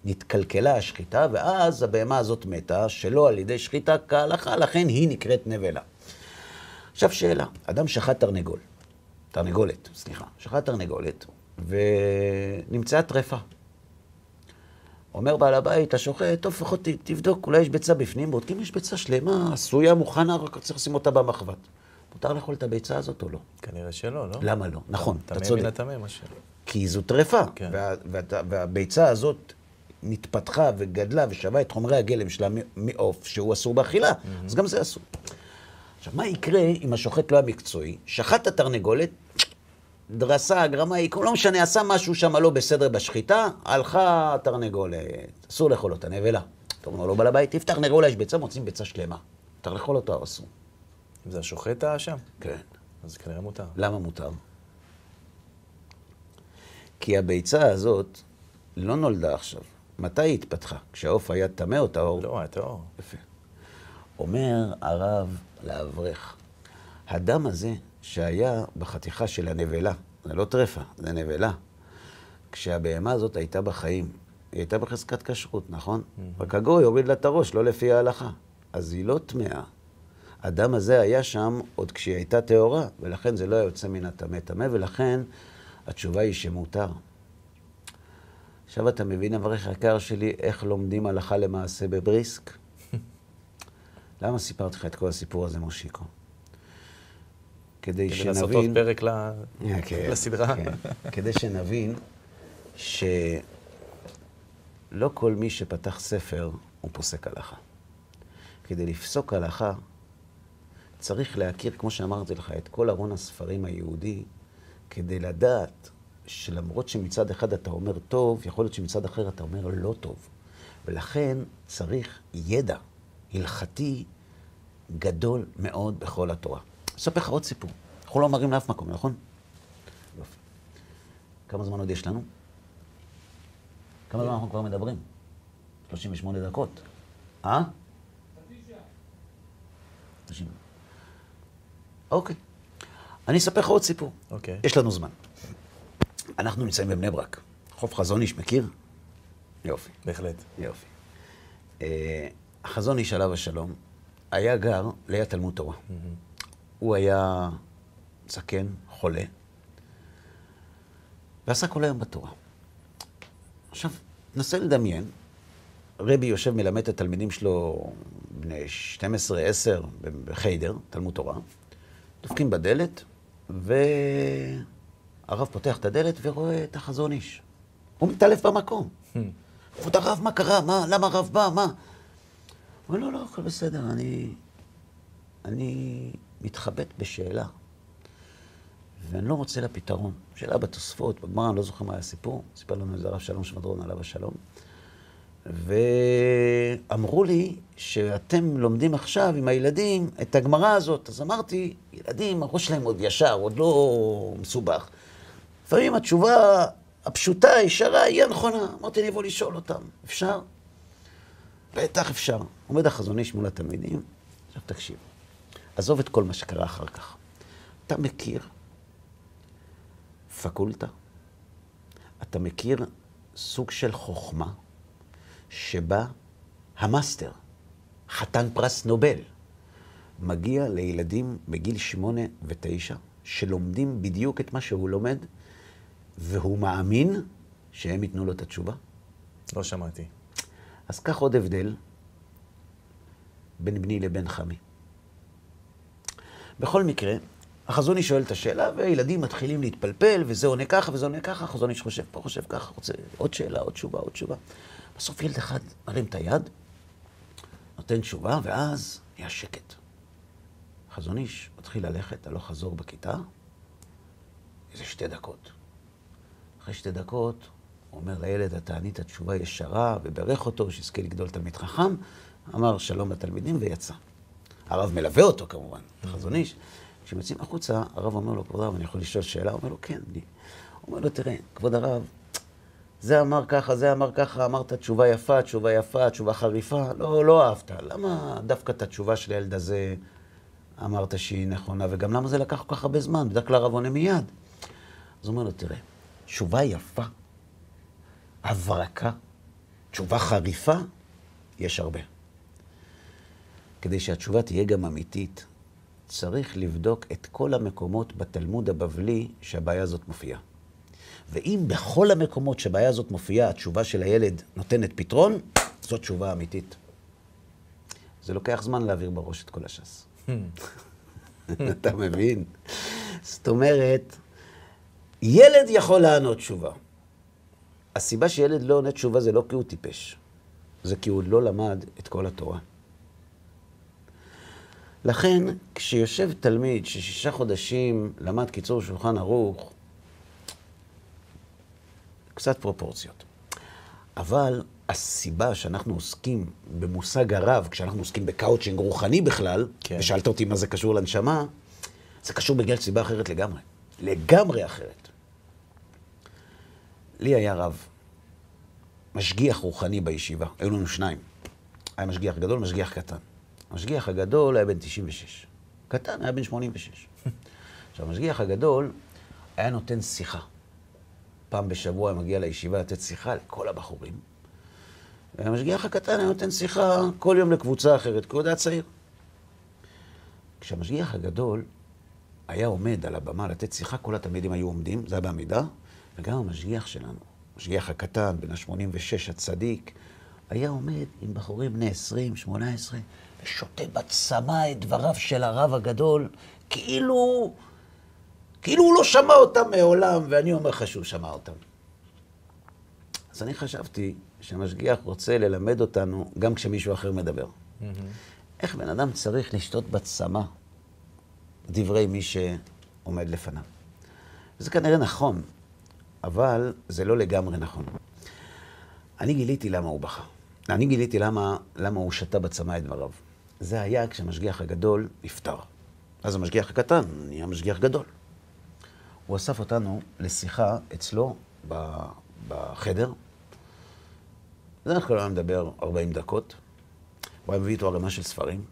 נתקלקלה השחיטה, ואז הבהמה הזאת מתה, שלא על ידי שחיטה כהלכה, לכן היא נקראת נבלה. עכשיו שאלה, אדם שחט תרנגול, תרנגולת, סליחה, שחט תרנגולת, ונמצאה טרפה. אומר בעל הבית לשוחט, טוב, לפחות תבדוק, אולי יש ביצה בפנים, בודקים, יש ביצה שלמה, עשויה, מוכנה, רק צריך לשים אותה במחבת. מותר לאכול את הביצה הזאת או לא? כנראה שלא, לא? למה לא? נכון, אתה צודק. טמא מן הטמא, מה ש... כי זו טרפה, כן. וה, וה, והביצה הזאת נתפתחה וגדלה ושווה את חומרי הגלם שלה מעוף, שהוא אסור באכילה, אז גם זה אסור. עכשיו, מה יקרה אם השוחט לא המקצועי, שחט את התרנגולת, דרסה, גרמה, עיכוב, לא משנה, עשה משהו שם לא בסדר בשחיטה, הלכה התרנגולת, אסור לאכול אותה, נבלה. אתה אומר לו, בעל הבית, תפתח, אולי יש ביצה, מוצאים ביצה שלמה. מותר לאכול אותה או אסור? זה השוחט האשם, כן. אז כנראה מותר. למה מותר? כי הביצה הזאת לא נולדה עכשיו. מתי היא התפתחה? כשהעוף היה טמא או טהור? לא, היה טהור. יפה. אומר הרב לאברך, הדם הזה שהיה בחתיכה של הנבלה, זה לא טרפה, זה נבלה. כשהבהמה הזאת הייתה בחיים, היא הייתה בחזקת כשרות, נכון? רק הגוי הוריד לה את הראש, לא לפי ההלכה. אז היא לא טמאה. הדם הזה היה שם עוד כשהיא הייתה טהורה, ולכן זה לא היה יוצא מן הטמא טמא, ולכן התשובה היא שמותר. עכשיו אתה מבין, אברך יקר שלי, איך לומדים הלכה למעשה בבריסק? למה סיפרתי לך את כל הסיפור הזה, מושיקו? כדי כדי שנבין... לעשות עוד פרק ל- אה, כן, לסדרה. כן. כדי שנבין שלא כל מי שפתח ספר הוא פוסק הלכה. כדי לפסוק הלכה צריך להכיר, כמו שאמרתי לך, את כל ארון הספרים היהודי, כדי לדעת שלמרות שמצד אחד אתה אומר טוב, יכול להיות שמצד אחר אתה אומר לא טוב. ולכן צריך ידע הלכתי גדול מאוד בכל התורה. אספר לך עוד סיפור. אנחנו לא מראים לאף מקום, נכון? יופי. כמה זמן עוד יש לנו? כמה זמן אנחנו כבר מדברים? 38 דקות. אה? אוקיי. אני אספר לך עוד סיפור. אוקיי. יש לנו זמן. אנחנו נמצאים בבני ברק. חוף חזון איש, מכיר? יופי. בהחלט. יופי. אה, החזון איש עליו השלום היה גר ליד תלמוד תורה. הוא היה זקן, חולה, ועסק כל היום בתורה. עכשיו, נסה לדמיין, רבי יושב מלמד את התלמידים שלו, בני 12, 10, בחיידר, תלמוד תורה, דופקים בדלת, והרב פותח את הדלת ורואה את החזון איש. הוא מתעלף במקום. כבוד הרב, מה קרה? מה? למה הרב בא? מה? הוא אומר, לא, לא, הכל בסדר, אני... אני מתחבט בשאלה, ואני לא מוצא לה פתרון. שאלה בתוספות, בגמרא, אני לא זוכר מה היה הסיפור, סיפר לנו איזה הרב שלום שמדרון עליו השלום. ואמרו לי שאתם לומדים עכשיו עם הילדים את הגמרא הזאת. אז אמרתי, ילדים, הראש שלהם עוד ישר, עוד לא מסובך. לפעמים התשובה הפשוטה, הישרה, היא הנכונה. אמרתי, אני אבוא לשאול אותם. אפשר? בטח אפשר. עומד החזון איש מול התלמידים. עכשיו תקשיב, עזוב את כל מה שקרה אחר כך. אתה מכיר פקולטה? אתה מכיר סוג של חוכמה שבה המאסטר, חתן פרס נובל, מגיע לילדים בגיל שמונה ותשע, שלומדים בדיוק את מה שהוא לומד, והוא מאמין שהם ייתנו לו את התשובה? לא שמעתי. אז קח עוד הבדל בין בני לבין חמי. בכל מקרה, החזון איש שואל את השאלה, וילדים מתחילים להתפלפל, וזה עונה ככה, וזה עונה ככה, החזון איש חושב פה, חושב ככה, רוצה עוד שאלה, עוד תשובה, עוד תשובה. בסוף ילד אחד מרים את היד, נותן תשובה, ואז נהיה שקט. החזון איש מתחיל ללכת הלוך חזור בכיתה, איזה שתי דקות. אחרי שתי דקות, הוא אומר לילד, אתה ענית תשובה ישרה, וברך אותו, שיזכה לגדול תלמיד חכם, אמר שלום לתלמידים ויצא. הרב מלווה אותו כמובן, חזון איש. כשהם יוצאים החוצה, הרב אומר לו, כבוד הרב, אני יכול לשאול שאלה? הוא אומר לו, כן. אני... הוא אומר לו, תראה, כבוד הרב, זה אמר ככה, זה אמר ככה, אמרת תשובה יפה, תשובה יפה, תשובה חריפה, לא, לא אהבת. למה דווקא את התשובה של הילד הזה אמרת שהיא נכונה, וגם למה זה לקח כל כך הרבה זמן? בדרך כלל הרב עונה מיד. אז הוא אומר לו, תראה, תשובה יפה, הברקה, תשובה חריפה, יש הרבה. כדי שהתשובה תהיה גם אמיתית, צריך לבדוק את כל המקומות בתלמוד הבבלי שהבעיה הזאת מופיעה. ואם בכל המקומות שהבעיה הזאת מופיעה, התשובה של הילד נותנת פתרון, זאת תשובה אמיתית. זה לוקח זמן להעביר בראש את כל הש"ס. אתה מבין? זאת אומרת, ילד יכול לענות תשובה. הסיבה שילד לא עונה תשובה זה לא כי הוא טיפש, זה כי הוא לא למד את כל התורה. לכן, כשיושב תלמיד ששישה חודשים למד קיצור שולחן ערוך, קצת פרופורציות. אבל הסיבה שאנחנו עוסקים במושג הרב, כשאנחנו עוסקים בקאוצ'ינג רוחני בכלל, כן. ושאלת אותי מה זה קשור לנשמה, זה קשור בגלל סיבה אחרת לגמרי. לגמרי אחרת. לי היה רב, משגיח רוחני בישיבה, היו לנו שניים. היה משגיח גדול, משגיח קטן. המשגיח הגדול היה בן 96. קטן היה בן 86. עכשיו, המשגיח הגדול היה נותן שיחה. פעם בשבוע היה מגיע לישיבה לתת שיחה לכל הבחורים. והמשגיח הקטן היה נותן שיחה כל יום לקבוצה אחרת, כי הוא היה צעיר. כשהמשגיח הגדול היה עומד על הבמה לתת שיחה, כל התלמידים היו עומדים, זה היה בעמידה, וגם המשגיח שלנו, המשגיח הקטן, בן ה-86, הצדיק, היה עומד עם בחורים בני 20, 18, ושותה בצמא את דבריו של הרב הגדול, כאילו, כאילו הוא לא שמע אותם מעולם, ואני אומר לך שהוא שמע אותם. אז אני חשבתי שהמשגיח רוצה ללמד אותנו גם כשמישהו אחר מדבר. Mm-hmm. איך בן אדם צריך לשתות בצמא דברי מי שעומד לפניו. זה כנראה נכון, אבל זה לא לגמרי נכון. אני גיליתי למה הוא בכה. אני גיליתי למה, למה הוא שתה בצמא את דבריו. זה היה כשהמשגיח הגדול נפטר. אז המשגיח הקטן נהיה משגיח גדול. הוא אסף אותנו לשיחה אצלו בחדר. בדרך כלל הוא היה מדבר 40 דקות. הוא היה מביא איתו ערימה של ספרים.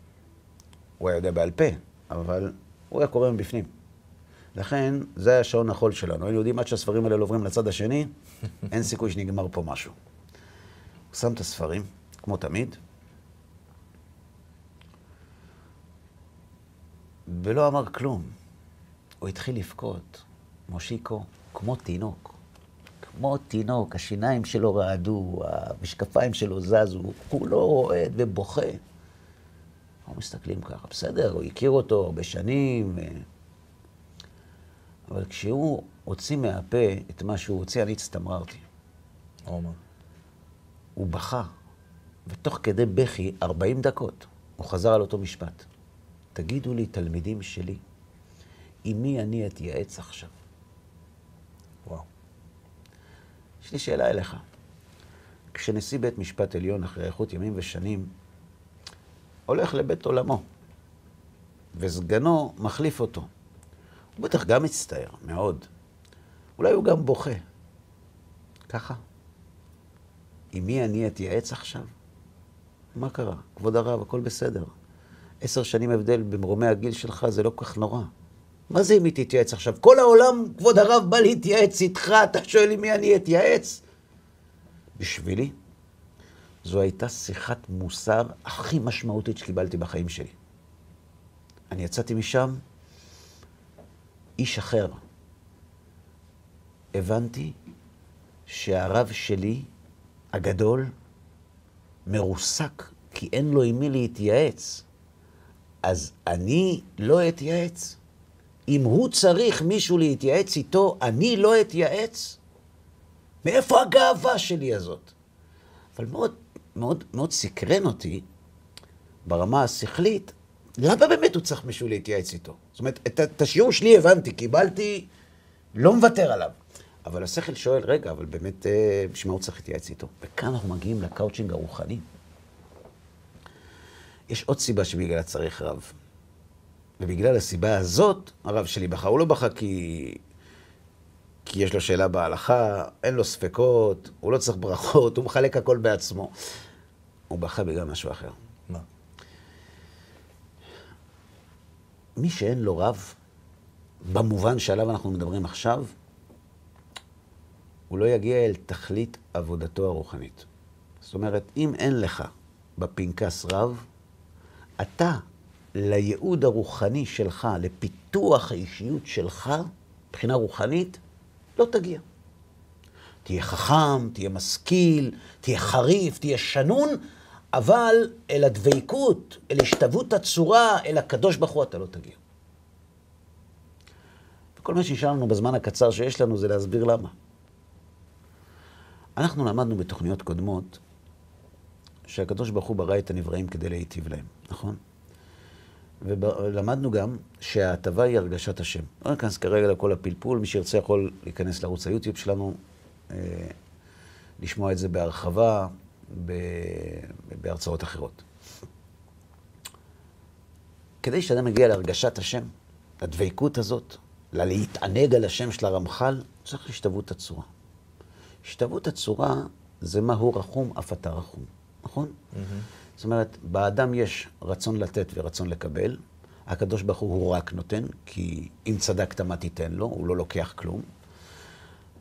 הוא היה יודע בעל פה, אבל הוא היה קורא מבפנים. לכן, זה היה שעון החול שלנו. היינו יודעים עד שהספרים האלה עוברים לצד השני, אין סיכוי שנגמר פה משהו. הוא שם את הספרים, כמו תמיד, ולא אמר כלום. הוא התחיל לבכות, מושיקו, כמו תינוק. כמו תינוק, השיניים שלו רעדו, המשקפיים שלו זזו, הוא לא רועד ובוכה. אנחנו מסתכלים ככה, בסדר, הוא הכיר אותו הרבה שנים, ו... אבל כשהוא הוציא מהפה את מה שהוא הוציא, אני הצטמררתי. הוא בכה, ותוך כדי בכי, 40 דקות, הוא חזר על אותו משפט. תגידו לי, תלמידים שלי, עם מי אני אתייעץ עכשיו? וואו. יש לי שאלה אליך. כשנשיא בית משפט עליון, אחרי איכות ימים ושנים, הולך לבית עולמו, וסגנו מחליף אותו, הוא בטח גם מצטער, מאוד. אולי הוא גם בוכה. ככה? עם מי אני אתייעץ עכשיו? מה קרה? כבוד הרב, הכל בסדר. עשר שנים הבדל במרומי הגיל שלך זה לא כך נורא. מה זה אם היא תתייעץ עכשיו? כל העולם, כבוד הרב, בא להתייעץ איתך, אתה שואל עם מי אני אתייעץ? בשבילי, זו הייתה שיחת מוסר הכי משמעותית שקיבלתי בחיים שלי. אני יצאתי משם איש אחר. הבנתי שהרב שלי, הגדול, מרוסק, כי אין לו עם מי להתייעץ. אז אני לא אתייעץ. אם הוא צריך מישהו להתייעץ איתו, אני לא אתייעץ? מאיפה הגאווה שלי הזאת? אבל מאוד, מאוד, מאוד סקרן אותי ברמה השכלית, למה באמת הוא צריך מישהו להתייעץ איתו? זאת אומרת, את, את השיעור שלי הבנתי, קיבלתי, לא מוותר עליו. אבל השכל שואל, רגע, אבל באמת, אה, בשביל מה הוא צריך להתייעץ איתו? וכאן אנחנו מגיעים לקאוצ'ינג הרוחני. יש עוד סיבה שבגללה צריך רב. ובגלל הסיבה הזאת, הרב שלי בכה. הוא לא בכה כי... כי יש לו שאלה בהלכה, אין לו ספקות, הוא לא צריך ברכות, הוא מחלק הכל בעצמו. הוא בכה בגלל משהו אחר. מה? מי שאין לו רב, במובן שעליו אנחנו מדברים עכשיו, הוא לא יגיע אל תכלית עבודתו הרוחנית. זאת אומרת, אם אין לך בפנקס רב, אתה, לייעוד הרוחני שלך, לפיתוח האישיות שלך, מבחינה רוחנית, לא תגיע. תהיה חכם, תהיה משכיל, תהיה חריף, תהיה שנון, אבל אל הדבקות, אל השתוות הצורה, אל הקדוש ברוך הוא, אתה לא תגיע. וכל מה שנשאר לנו בזמן הקצר שיש לנו זה להסביר למה. אנחנו למדנו בתוכניות קודמות שהקדוש ברוך הוא ברא את הנבראים כדי להיטיב להם, נכון? ולמדנו גם שההטבה היא הרגשת השם. לא ניכנס כרגע לכל הפלפול, מי שירצה יכול להיכנס לערוץ היוטיוב שלנו, אה, לשמוע את זה בהרחבה, בהרצאות אחרות. כדי שאדם יגיע להרגשת השם, לדבקות הזאת, ללהתענג על השם של הרמח"ל, צריך להשתוות הצורה. השתוות הצורה זה מהו רחום, אף אתה רחום, נכון? Mm-hmm. זאת אומרת, באדם יש רצון לתת ורצון לקבל. הקדוש ברוך הוא הוא רק נותן, כי אם צדקת מה תיתן לו, הוא לא לוקח כלום.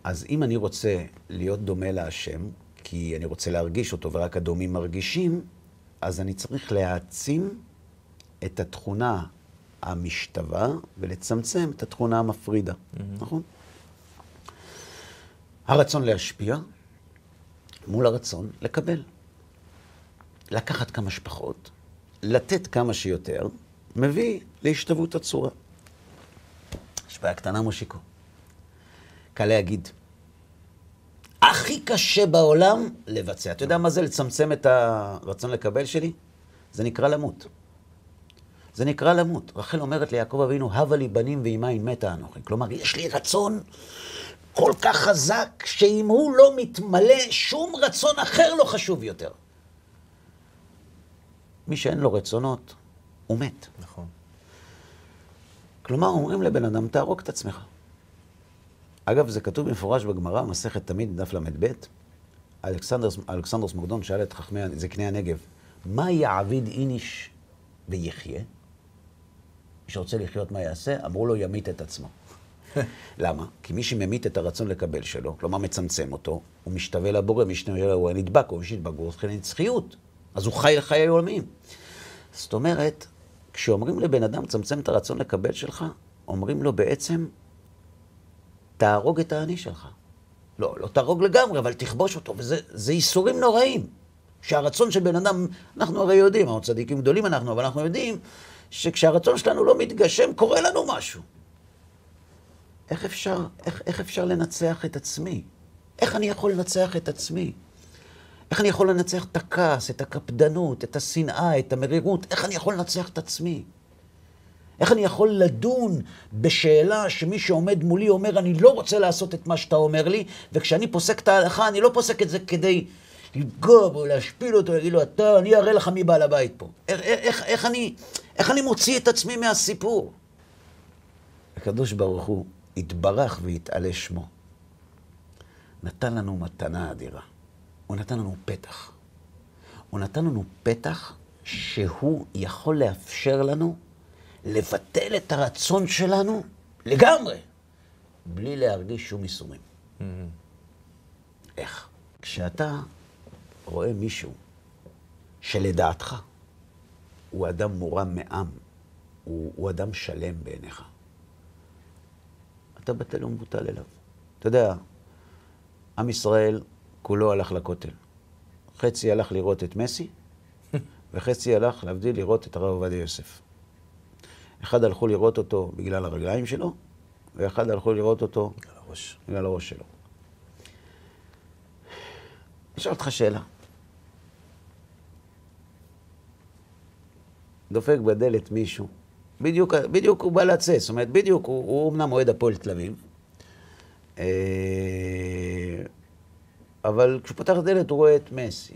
אז אם אני רוצה להיות דומה להשם, כי אני רוצה להרגיש אותו ורק הדומים מרגישים, אז אני צריך להעצים את התכונה המשתווה ולצמצם את התכונה המפרידה, mm-hmm. נכון? הרצון להשפיע מול הרצון לקבל. לקחת כמה שפחות, לתת כמה שיותר, מביא להשתוות הצורה. יש בעיה קטנה, מושיקו. קל להגיד. הכי קשה בעולם לבצע. אתה יודע מה זה לצמצם את הרצון לקבל שלי? זה נקרא למות. זה נקרא למות. רחל אומרת ליעקב אבינו, הבה לי בנים ועימה אם מתה אנוכי. כלומר, יש לי רצון כל כך חזק, שאם הוא לא מתמלא, שום רצון אחר לא חשוב יותר. מי שאין לו רצונות, הוא מת. נכון. כלומר, אומרים לבן אדם, תהרוג את עצמך. אגב, זה כתוב במפורש בגמרא, מסכת תמיד, דף ל"ב. אלכסנדרוס, אלכסנדרוס מוקדון שאל את חכמי זקני הנגב, מה יעביד איניש ויחיה? מי שרוצה לחיות, מה יעשה? אמרו לו, ימית את עצמו. למה? כי מי שממית את הרצון לקבל שלו, כלומר מצמצם אותו, הוא משתווה לבורא, משתווה לבורא, הוא נדבק, הוא נדבק, הוא הולך לנצחיות. אז הוא חי לחיי עולמים. זאת אומרת, כשאומרים לבן אדם, צמצם את הרצון לקבל שלך, אומרים לו בעצם, תהרוג את האני שלך. לא, לא תהרוג לגמרי, אבל תכבוש אותו, וזה ייסורים נוראים. שהרצון של בן אדם, אנחנו הרי יודעים, אנחנו צדיקים גדולים אנחנו, אבל אנחנו יודעים שכשהרצון שלנו לא מתגשם, קורה לנו משהו. איך אפשר, איך, איך אפשר לנצח את עצמי? איך אני יכול לנצח את עצמי? איך אני יכול לנצח את הכעס, את הקפדנות, את השנאה, את המרירות? איך אני יכול לנצח את עצמי? איך אני יכול לדון בשאלה שמי שעומד מולי אומר, אני לא רוצה לעשות את מה שאתה אומר לי, וכשאני פוסק את ההלכה, אני לא פוסק את זה כדי לפגוע בו, להשפיל אותו, להגיד לו, אתה, אני אראה לך מי בעל הבית פה. איך, איך, איך, אני, איך אני מוציא את עצמי מהסיפור? הקדוש ברוך הוא התברך והתעלה שמו. נתן לנו מתנה אדירה. הוא נתן לנו פתח. הוא נתן לנו פתח שהוא יכול לאפשר לנו לבטל את הרצון שלנו לגמרי, בלי להרגיש שום ייסורים. Mm-hmm. איך? כשאתה רואה מישהו שלדעתך הוא אדם מורם מעם, הוא, הוא אדם שלם בעיניך, אתה בטל ומבוטל אליו. אתה יודע, עם ישראל כולו הלך לכותל. חצי הלך לראות את מסי, וחצי הלך, להבדיל, לראות את הרב עובדיה יוסף. אחד הלכו לראות אותו בגלל הרגליים שלו, ואחד הלכו לראות אותו בגלל הראש. בגלל הראש שלו. אשאל אותך שאלה. דופק בדלת מישהו, בדיוק, בדיוק הוא בא לצאת, זאת אומרת, בדיוק, הוא, הוא אמנם אוהד הפועל תל אביב, אה, אבל כשהוא פותח את הדלת הוא רואה את מסי.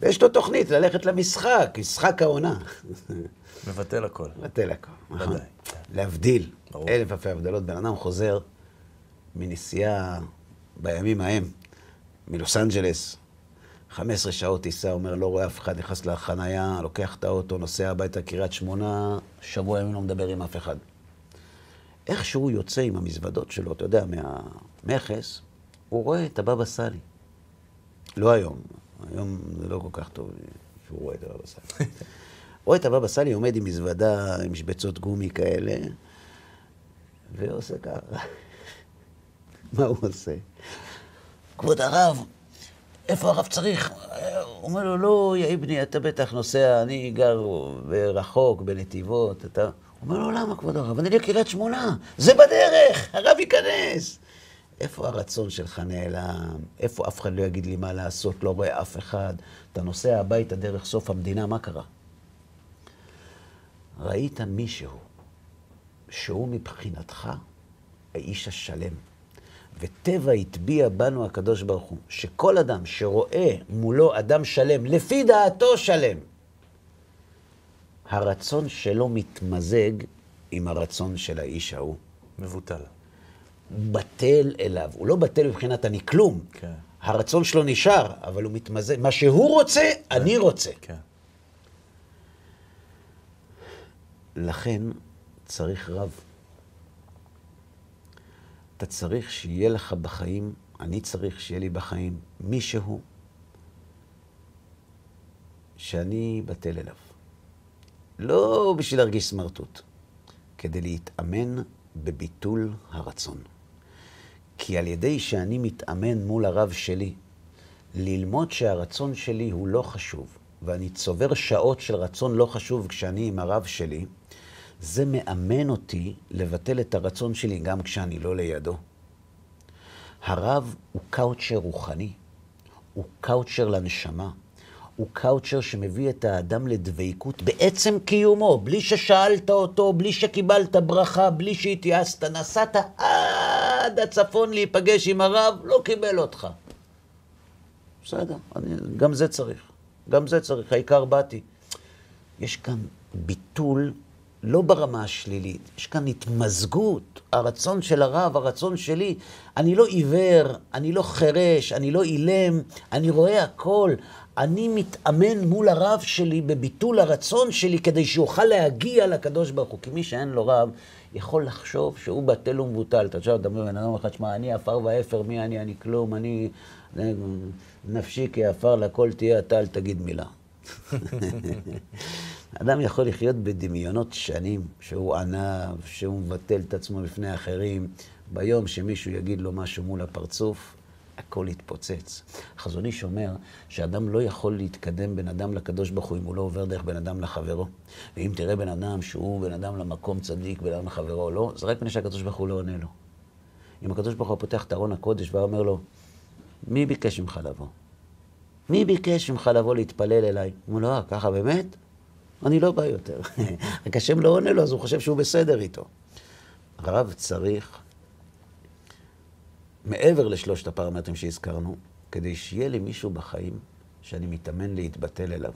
ויש לו תוכנית ללכת למשחק, משחק העונה. מבטל הכל. לבטל הכל. נכון. ודאי. להבדיל. ברור. אלף אלפי הבדלות. בן אדם חוזר מנסיעה בימים ההם, מלוס אנג'לס, 15 שעות טיסה, אומר, לא רואה אף אחד, נכנס לחנייה, לוקח את האוטו, נוסע הביתה קריית שמונה, שבוע ימים לא מדבר עם אף אחד. איך שהוא יוצא עם המזוודות שלו, אתה יודע, מהמכס, הוא רואה את הבבא סאלי. לא היום, היום זה לא כל כך טוב שהוא רואה את הבבא סאלי. רואה את הבבא סאלי עומד עם מזוודה, עם משבצות גומי כאלה, ועושה ככה. מה הוא עושה? כבוד הרב, איפה הרב צריך? הוא אומר לו, לא, יא אבני, אתה בטח נוסע, אני גר רחוק, בנתיבות, אתה... הוא אומר לו, למה, כבוד הרב? אני לקריית שמונה, זה בדרך, הרב ייכנס. איפה הרצון שלך נעלם? איפה אף אחד לא יגיד לי מה לעשות, לא רואה אף אחד? אתה נוסע הביתה דרך סוף המדינה, מה קרה? ראית מישהו שהוא מבחינתך האיש השלם. וטבע הטביע בנו הקדוש ברוך הוא, שכל אדם שרואה מולו אדם שלם, לפי דעתו שלם, הרצון שלו מתמזג עם הרצון של האיש ההוא. מבוטל. בטל אליו. הוא לא בטל מבחינת אני כלום. כן. הרצון שלו נשאר, אבל הוא מתמזג. מה שהוא רוצה, אני רוצה. כן. לכן צריך רב. אתה צריך שיהיה לך בחיים, אני צריך שיהיה לי בחיים מישהו שאני בטל אליו. לא בשביל להרגיש סמרטוט, כדי להתאמן בביטול הרצון. כי על ידי שאני מתאמן מול הרב שלי, ללמוד שהרצון שלי הוא לא חשוב, ואני צובר שעות של רצון לא חשוב כשאני עם הרב שלי, זה מאמן אותי לבטל את הרצון שלי גם כשאני לא לידו. הרב הוא קאוצ'ר רוחני, הוא קאוצ'ר לנשמה, הוא קאוצ'ר שמביא את האדם לדבקות בעצם קיומו, בלי ששאלת אותו, בלי שקיבלת ברכה, בלי שהתייעצת, נסעת עד הצפון להיפגש עם הרב, לא קיבל אותך. בסדר, אני, גם זה צריך, גם זה צריך, העיקר באתי. יש כאן ביטול לא ברמה השלילית, יש כאן התמזגות, הרצון של הרב, הרצון שלי. אני לא עיוור, אני לא חירש, אני לא אילם, אני רואה הכל. אני מתאמן מול הרב שלי בביטול הרצון שלי כדי שיוכל להגיע לקדוש ברוך הוא. כי מי שאין לו רב, יכול לחשוב שהוא בטל ומבוטל. אתה עכשיו מדבר בן אדם אחד, שמע, אני עפר ואפר, מי אני, אני כלום, אני... נפשי כעפר לכל תהיה אתה, אל תגיד מילה. אדם יכול לחיות בדמיונות שנים, שהוא ענב, שהוא מבטל את עצמו בפני אחרים. ביום שמישהו יגיד לו משהו מול הפרצוף, הכל יתפוצץ. חזון איש אומר שאדם לא יכול להתקדם בין אדם לקדוש ברוך הוא אם הוא לא עובר דרך בין אדם לחברו. ואם תראה בן אדם שהוא בן אדם למקום צדיק, בן אדם לחברו, לא, זה רק מפני שהקדוש ברוך הוא לא עונה לו. אם הקדוש ברוך הוא פותח את ארון הקודש ואומר לו, מי ביקש ממך לבוא? מי ביקש ממך לבוא להתפלל אליי? הוא אומר לו, אה, ככה באמת? אני לא בא יותר. רק השם לא עונה לו, אז הוא חושב שהוא בסדר איתו. הרב צריך, מעבר לשלושת הפרמטרים שהזכרנו, כדי שיהיה לי מישהו בחיים שאני מתאמן להתבטל אליו.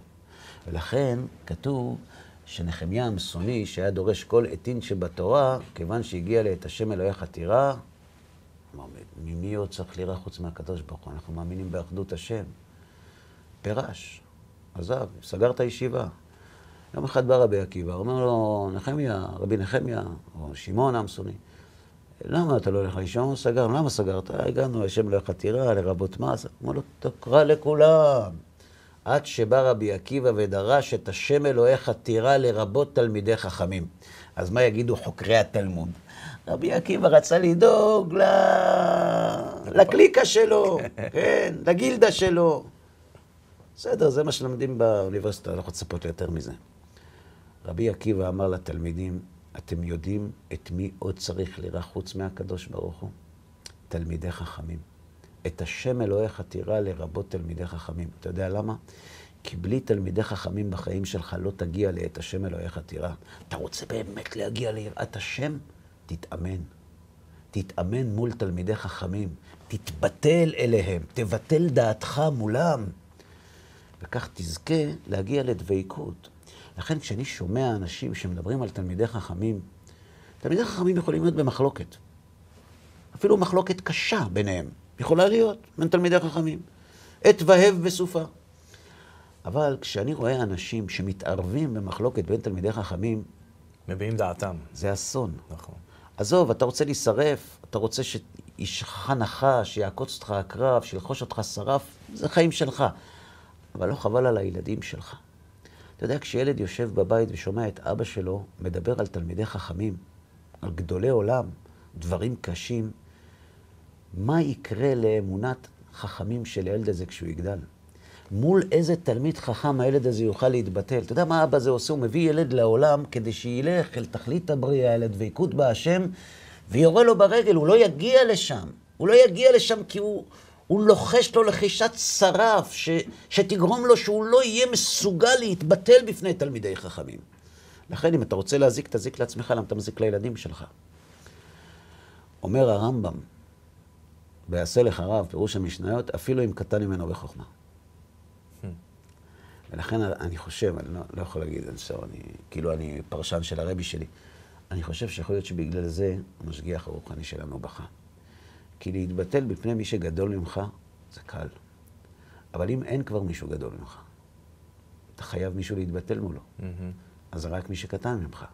ולכן כתוב שנחמיה המסוני, שהיה דורש כל עתין שבתורה, כיוון שהגיע לעת השם אלוהיך תירא, אמר, ממי עוד צריך לירא חוץ מהקדוש ברוך הוא? אנחנו מאמינים באחדות השם. פירש, עזב, סגר את הישיבה. יום אחד בא רבי עקיבא, אומר לו, נחמיה, רבי נחמיה, או שמעון המסוני, למה אתה לא הולך לישון? סגר, למה סגרת? הגענו, השם לא יחד תירא, לרבות מה? אמר לו, תקרא לכולם. עד שבא רבי עקיבא ודרש את השם אלוהיך תירא לרבות תלמידי חכמים. אז מה יגידו חוקרי התלמוד? רבי עקיבא רצה לדאוג ל... לקליקה שלו, כן, לגילדה שלו. בסדר, זה מה שלומדים באוניברסיטה, לא יכול לצפות ליותר מזה. רבי עקיבא אמר לתלמידים, אתם יודעים את מי עוד צריך ליראה חוץ מהקדוש ברוך הוא? תלמידי חכמים. את השם אלוהיך תירא לרבות תלמידי חכמים. אתה יודע למה? כי בלי תלמידי חכמים בחיים שלך לא תגיע לאת השם אלוהיך תירא. אתה רוצה באמת להגיע ליראת השם? תתאמן. תתאמן מול תלמידי חכמים. תתבטל אליהם. תבטל דעתך מולם. וכך תזכה להגיע לדבקות. לכן כשאני שומע אנשים שמדברים על תלמידי חכמים, תלמידי חכמים יכולים להיות במחלוקת. אפילו מחלוקת קשה ביניהם. יכולה להיות בין תלמידי חכמים. עת והב בסופה. אבל כשאני רואה אנשים שמתערבים במחלוקת בין תלמידי חכמים, מביעים דעתם. זה אסון. נכון. עזוב, אתה רוצה להישרף, אתה רוצה שישכך נחש, שיעקוץ אותך עקרב, שילחוש אותך שרף, זה חיים שלך. אבל לא חבל על הילדים שלך. אתה יודע, כשילד יושב בבית ושומע את אבא שלו מדבר על תלמידי חכמים, על גדולי עולם, דברים קשים, מה יקרה לאמונת חכמים של הילד הזה כשהוא יגדל? מול איזה תלמיד חכם הילד הזה יוכל להתבטל. אתה יודע מה אבא הזה עושה? הוא מביא ילד לעולם כדי שילך אל תכלית הבריאה, אל הדבקות בהשם, ויורה לו ברגל, הוא לא יגיע לשם. הוא לא יגיע לשם כי הוא, הוא לוחש לו לחישת שרף, ש, שתגרום לו שהוא לא יהיה מסוגל להתבטל בפני תלמידי חכמים. לכן, אם אתה רוצה להזיק, תזיק לעצמך, למה אתה מזיק לילדים שלך? אומר הרמב"ם, ויעשה לך רב, פירוש המשניות, אפילו אם קטן ממנו בחוכמה. ולכן אני חושב, אני לא, לא יכול להגיד, אני, אני, כאילו אני פרשן של הרבי שלי, אני חושב שיכול להיות שבגלל זה המשגיח הרוחני שלנו בכה. כי להתבטל בפני מי שגדול ממך, זה קל. אבל אם אין כבר מישהו גדול ממך, אתה חייב מישהו להתבטל מולו. Mm-hmm. אז רק מי שקטן ממך.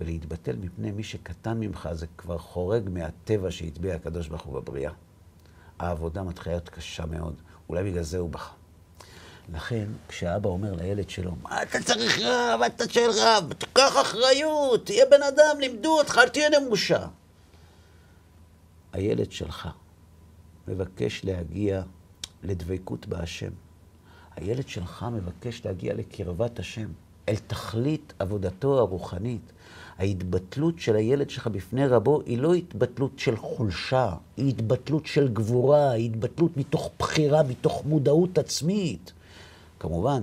ולהתבטל מפני מי שקטן ממך, זה כבר חורג מהטבע שהטביע הקדוש ברוך הוא בבריאה. העבודה מתחילה להיות קשה מאוד. אולי בגלל זה הוא בכה. לכן, כשאבא אומר לילד שלו, מה אתה צריך רב? אתה שואל רב, תיקח אחריות, תהיה בן אדם, לימדו אותך, אל תהיה נמושה. הילד שלך מבקש להגיע לדבקות בהשם. הילד שלך מבקש להגיע לקרבת השם, אל תכלית עבודתו הרוחנית. ההתבטלות של הילד שלך בפני רבו היא לא התבטלות של חולשה, היא התבטלות של גבורה, היא התבטלות מתוך בחירה, מתוך מודעות עצמית. כמובן,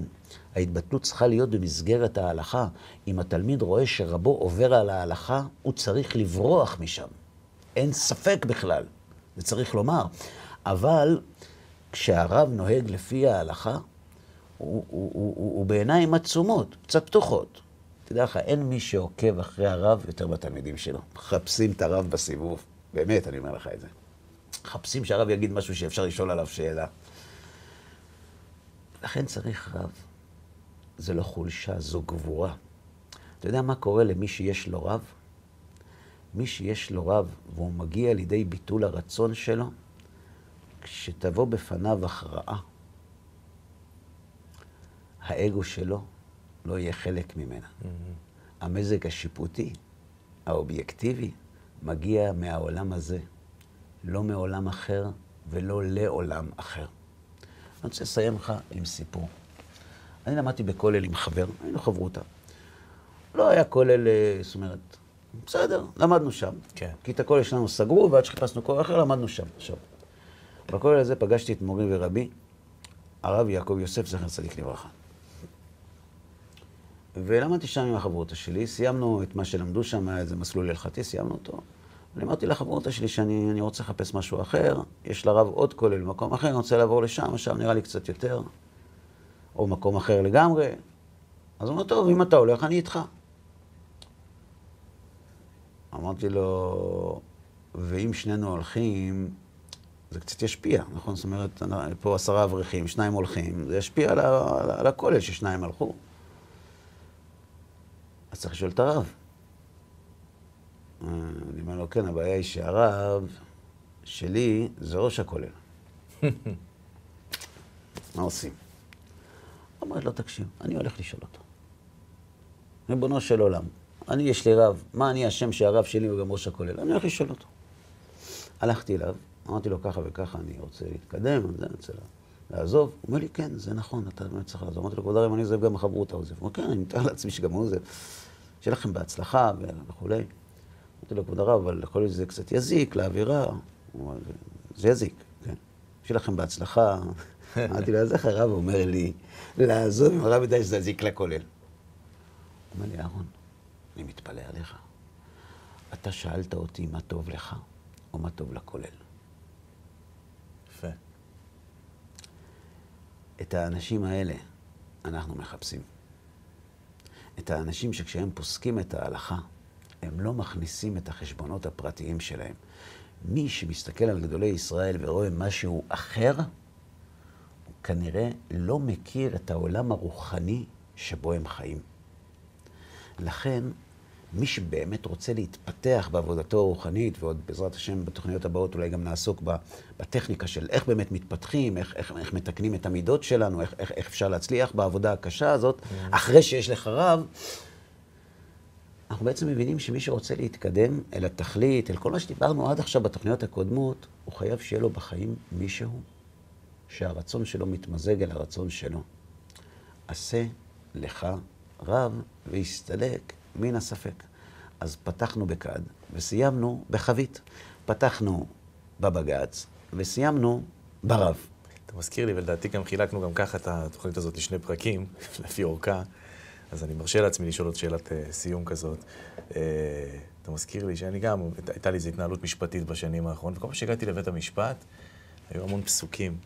ההתבטלות צריכה להיות במסגרת ההלכה. אם התלמיד רואה שרבו עובר על ההלכה, הוא צריך לברוח משם. אין ספק בכלל, זה צריך לומר. אבל כשהרב נוהג לפי ההלכה, הוא, הוא, הוא, הוא, הוא בעיניים עצומות, קצת פתוחות. תדע לך, אין מי שעוקב אחרי הרב יותר בתלמידים שלו. מחפשים את הרב בסיבוב. באמת, אני אומר לך את זה. מחפשים שהרב יגיד משהו שאפשר לשאול עליו שאלה. לכן צריך רב. זה לא חולשה, זו גבורה. אתה יודע מה קורה למי שיש לו רב? מי שיש לו רב והוא מגיע לידי ביטול הרצון שלו, כשתבוא בפניו הכרעה, האגו שלו לא יהיה חלק ממנה. Mm-hmm. המזג השיפוטי, האובייקטיבי, מגיע מהעולם הזה, לא מעולם אחר ולא לעולם אחר. אני רוצה לסיים לך עם סיפור. אני למדתי בכולל עם חבר, היינו חברותא. לא היה כולל, אה, זאת אומרת, בסדר, למדנו שם. כן. כי את הכולל שלנו סגרו, ועד שחיפשנו כולל אחר, למדנו שם. עכשיו, בכולל הזה פגשתי את מורי ורבי, הרב יעקב יוסף, זכר צדיק לברכה. ולמדתי שם עם החברותא שלי, סיימנו את מה שלמדו שם, היה איזה מסלול הלכתי, סיימנו אותו. אני אמרתי לחברותא שלי שאני רוצה לחפש משהו אחר, יש לרב עוד כולל במקום אחר, אני רוצה לעבור לשם, שם נראה לי קצת יותר, או מקום אחר לגמרי. אז הוא אומר, טוב, אם אתה הולך, אני איתך. אמרתי לו, ואם שנינו הולכים, זה קצת ישפיע, נכון? זאת אומרת, פה עשרה אברכים, שניים הולכים, זה ישפיע על, על, על הכולל ששניים הלכו. אז צריך לשאול את הרב. אני אומר לו, כן, הבעיה היא שהרב שלי זה ראש הכולל. מה עושים? הוא אומר לו, תקשיב, אני הולך לשאול אותו. ריבונו של עולם, אני, יש לי רב, מה אני אשם שהרב שלי הוא גם ראש הכולל? אני הולך לשאול אותו. הלכתי אליו, אמרתי לו ככה וככה, אני רוצה להתקדם, אני רוצה לעזוב? הוא אומר לי, כן, זה נכון, אתה באמת צריך לעזוב. אמרתי לו, כבוד הרב, אני עוזב גם החברות עוזב. הוא אומר, כן, אני מתאר לעצמי שגם הוא עוזב. שיהיה לכם בהצלחה וכולי. אמרתי לו, כבוד הרב, אבל יכול להיות שזה קצת יזיק לאווירה. זה יזיק, כן. שיהיה לכם בהצלחה. אמרתי לו, אז איך הרב אומר לי, לעזוב אם הרב יודע שזה יזיק לכולל? הוא אומר לי, אהרון, אני מתפלא עליך. אתה שאלת אותי מה טוב לך או מה טוב לכולל. יפה. את האנשים האלה אנחנו מחפשים. את האנשים שכשהם פוסקים את ההלכה, הם לא מכניסים את החשבונות הפרטיים שלהם. מי שמסתכל על גדולי ישראל ורואה משהו אחר, הוא כנראה לא מכיר את העולם הרוחני שבו הם חיים. לכן, מי שבאמת רוצה להתפתח בעבודתו הרוחנית, ועוד בעזרת השם בתוכניות הבאות אולי גם נעסוק בטכניקה של איך באמת מתפתחים, איך, איך, איך מתקנים את המידות שלנו, איך, איך, איך אפשר להצליח בעבודה הקשה הזאת, mm. אחרי שיש לך רב, אנחנו בעצם מבינים שמי שרוצה להתקדם אל התכלית, אל כל מה שדיברנו עד עכשיו בתוכניות הקודמות, הוא חייב שיהיה לו בחיים מישהו שהרצון שלו מתמזג אל הרצון שלו. עשה לך רב והסתלק מן הספק. אז פתחנו בכד וסיימנו בחבית. פתחנו בבג"ץ וסיימנו ברב. אתה מזכיר לי, ולדעתי גם חילקנו גם ככה את התוכנית הזאת לשני פרקים, לפי אורכה. אז אני מרשה לעצמי לשאול עוד שאלת uh, סיום כזאת. Uh, אתה מזכיר לי שאני גם, הייתה לי איזו התנהלות משפטית בשנים האחרונות, וכל פעם שהגעתי לבית המשפט, היו המון פסוקים.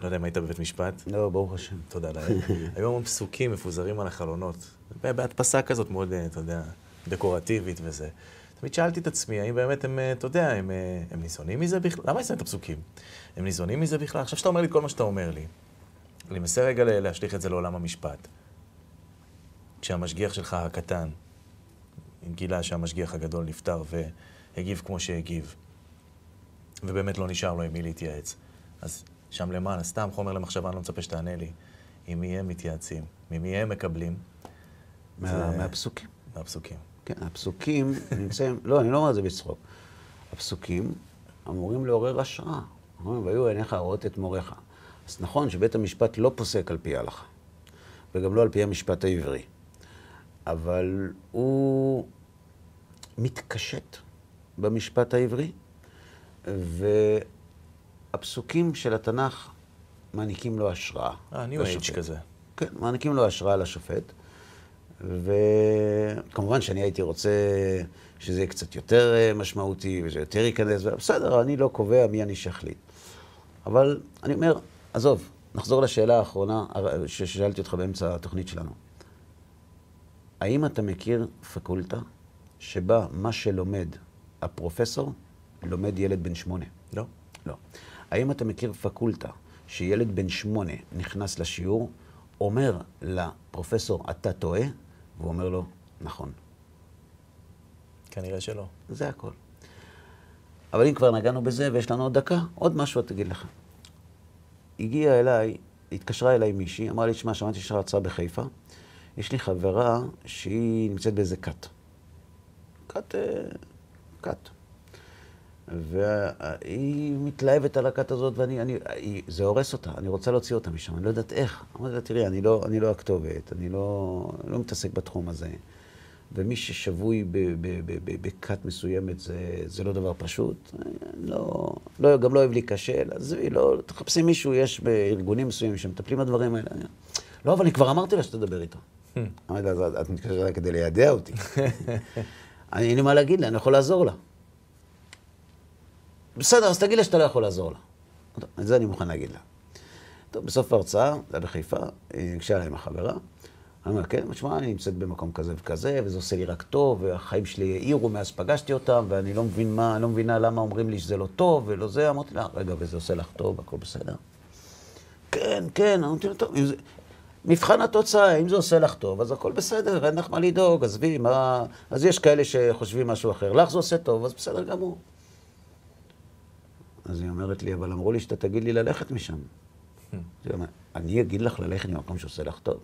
לא יודע אם היית בבית משפט. לא, ברוך השם. תודה לאל. היו המון פסוקים מפוזרים על החלונות. בהדפסה כזאת מאוד, אה, אתה יודע, דקורטיבית וזה. תמיד שאלתי את עצמי, האם באמת הם, אתה יודע, הם, הם ניזונים מזה בכלל? למה יש להם את הפסוקים? הם ניזונים מזה בכלל? עכשיו שאתה אומר לי כל מה שאתה אומר לי, אני מנסה רגע להשליך את זה לעולם המשפט. כשהמשגיח שלך הקטן, גילה שהמשגיח הגדול נפטר והגיב כמו שהגיב, ובאמת לא נשאר לו עם מי להתייעץ, אז שם למעלה, סתם חומר למחשבה, אני לא מצפה שתענה לי. עם מי הם מתייעצים? ממי הם מקבלים? מה. מהפסוקים. מהפסוקים. כן, הפסוקים נמצאים, לא, אני לא אומר את זה בצחוק. הפסוקים אמורים לעורר השראה. אומרים, והיו עיניך רואות את מוריך. אז נכון שבית המשפט לא פוסק על פי ההלכה, וגם לא על פי המשפט העברי. אבל הוא מתקשט במשפט העברי, והפסוקים של התנ"ך מעניקים לו השראה. אה, ניו אייג' כזה. כן, מעניקים לו השראה לשופט. וכמובן שאני הייתי רוצה שזה יהיה קצת יותר אה, משמעותי וזה יותר ייכנס, בסדר, אני לא קובע מי אני שיחליט. אבל אני אומר, עזוב, נחזור לשאלה האחרונה ששאלתי אותך באמצע התוכנית שלנו. האם אתה מכיר פקולטה שבה מה שלומד הפרופסור, לומד ילד בן שמונה? לא. לא. האם אתה מכיר פקולטה שילד בן שמונה נכנס לשיעור, אומר לפרופסור, אתה טועה, והוא אומר לו, נכון. כנראה שלא. זה הכל. אבל אם כבר נגענו בזה ויש לנו עוד דקה, עוד משהו תגיד לך. הגיעה אליי, התקשרה אליי מישהי, אמרה לי, שמע, שמעתי שיש לך הרצאה בחיפה. יש לי חברה שהיא נמצאת באיזה כת. כת, אה, כת. והיא מתלהבת על הכת הזאת, ואני, אני, היא, זה הורס אותה, אני רוצה להוציא אותה משם, אני לא יודעת איך. אמרתי לה, תראי, אני לא, אני לא הכתובת, אני לא, לא מתעסק בתחום הזה. ומי ששבוי בכת מסוימת זה, זה לא דבר פשוט. לא, לא, גם לא אוהב להיכשל, עזבי, לא, תחפשי מישהו, יש בארגונים מסוימים שמטפלים בדברים האלה. לא, אבל אני כבר אמרתי לה שתדבר איתו. Hmm. אמרתי לה, את מתקשרת כדי לידע אותי. אין לי מה להגיד לה, אני יכול לעזור לה. בסדר, אז תגיד לה שאתה לא יכול לעזור לה. את זה אני מוכן להגיד לה. טוב, בסוף ההרצאה, זה היה בחיפה, היא ניגשה אליי עם החברה. אני אומר, כן, תשמע, אני נמצאת במקום כזה וכזה, וזה עושה לי רק טוב, והחיים שלי העירו מאז פגשתי אותם, ואני לא מבין מה, אני לא מבינה למה אומרים לי שזה לא טוב, ולא זה. אמרתי לה, רגע, וזה עושה לך טוב, הכל בסדר? כן, כן, אמרתי לה, טוב, זה... מבחן התוצאה, אם זה עושה לך טוב, אז הכל בסדר, אין לך מה לדאוג, עזבי, מה... אז יש כאלה שחושבים משהו אחר. לך זה עושה טוב, אז בסדר גמור. אז היא אומרת לי, אבל אמרו לי שאתה תגיד לי ללכת משם. אני אגיד לך ללכת ממקום שעושה לך טוב.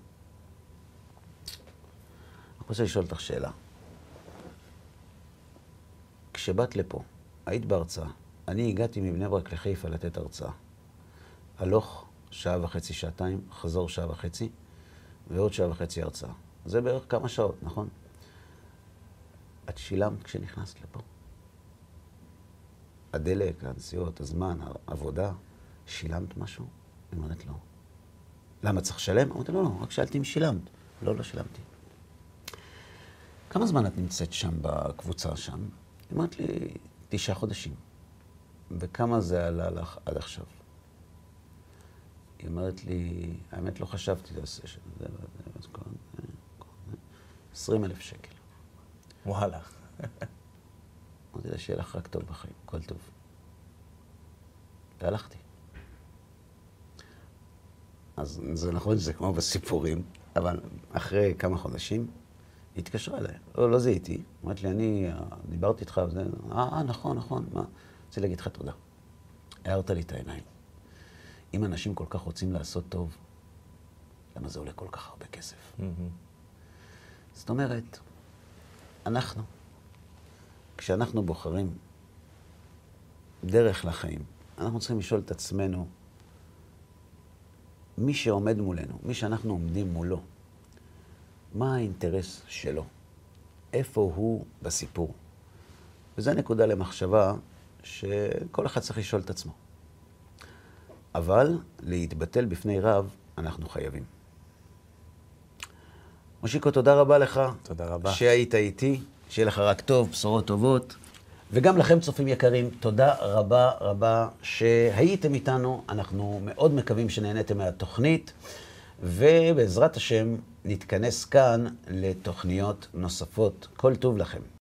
אני רוצה לשאול אותך שאלה. כשבאת לפה, היית בהרצאה, אני הגעתי מבני ברק לחיפה לתת הרצאה. הלוך שעה וחצי, שעתיים, חזור שעה וחצי, ועוד שעה וחצי הרצאה. זה בערך כמה שעות, נכון? את שילמת כשנכנסת לפה. הדלק, הנסיעות, הזמן, העבודה, שילמת משהו? היא אומרת, לא. למה צריך לשלם? אמרתי, לא, לא, רק שאלתי אם שילמת. לא, לא שילמתי. כמה זמן את נמצאת שם בקבוצה שם? היא אמרת לי, תשעה חודשים. וכמה זה עלה לך עד עכשיו? היא אומרת לי, האמת לא חשבתי על הסשן הזה, 20 אלף שקל. וואלה. אמרתי לה, שיהיה לך רק טוב בחיים, הכל טוב. והלכתי. אז זה נכון שזה כמו בסיפורים, אבל אחרי כמה חודשים היא התקשרה אליי. לא, לא זיהיתי. אמרת לי, אני דיברתי איתך, וזה, אה, נכון, נכון, מה? רוצה להגיד לך תודה. הערת לי את העיניים. אם אנשים כל כך רוצים לעשות טוב, למה זה עולה כל כך הרבה כסף? זאת אומרת, אנחנו, כשאנחנו בוחרים דרך לחיים, אנחנו צריכים לשאול את עצמנו, מי שעומד מולנו, מי שאנחנו עומדים מולו, מה האינטרס שלו? איפה הוא בסיפור? וזו נקודה למחשבה שכל אחד צריך לשאול את עצמו. אבל להתבטל בפני רב, אנחנו חייבים. מושיקו, תודה רבה לך. תודה רבה. שהיית איתי, שיהיה לך רק טוב, בשורות טובות. וגם לכם, צופים יקרים, תודה רבה רבה שהייתם איתנו. אנחנו מאוד מקווים שנהניתם מהתוכנית, ובעזרת השם נתכנס כאן לתוכניות נוספות. כל טוב לכם.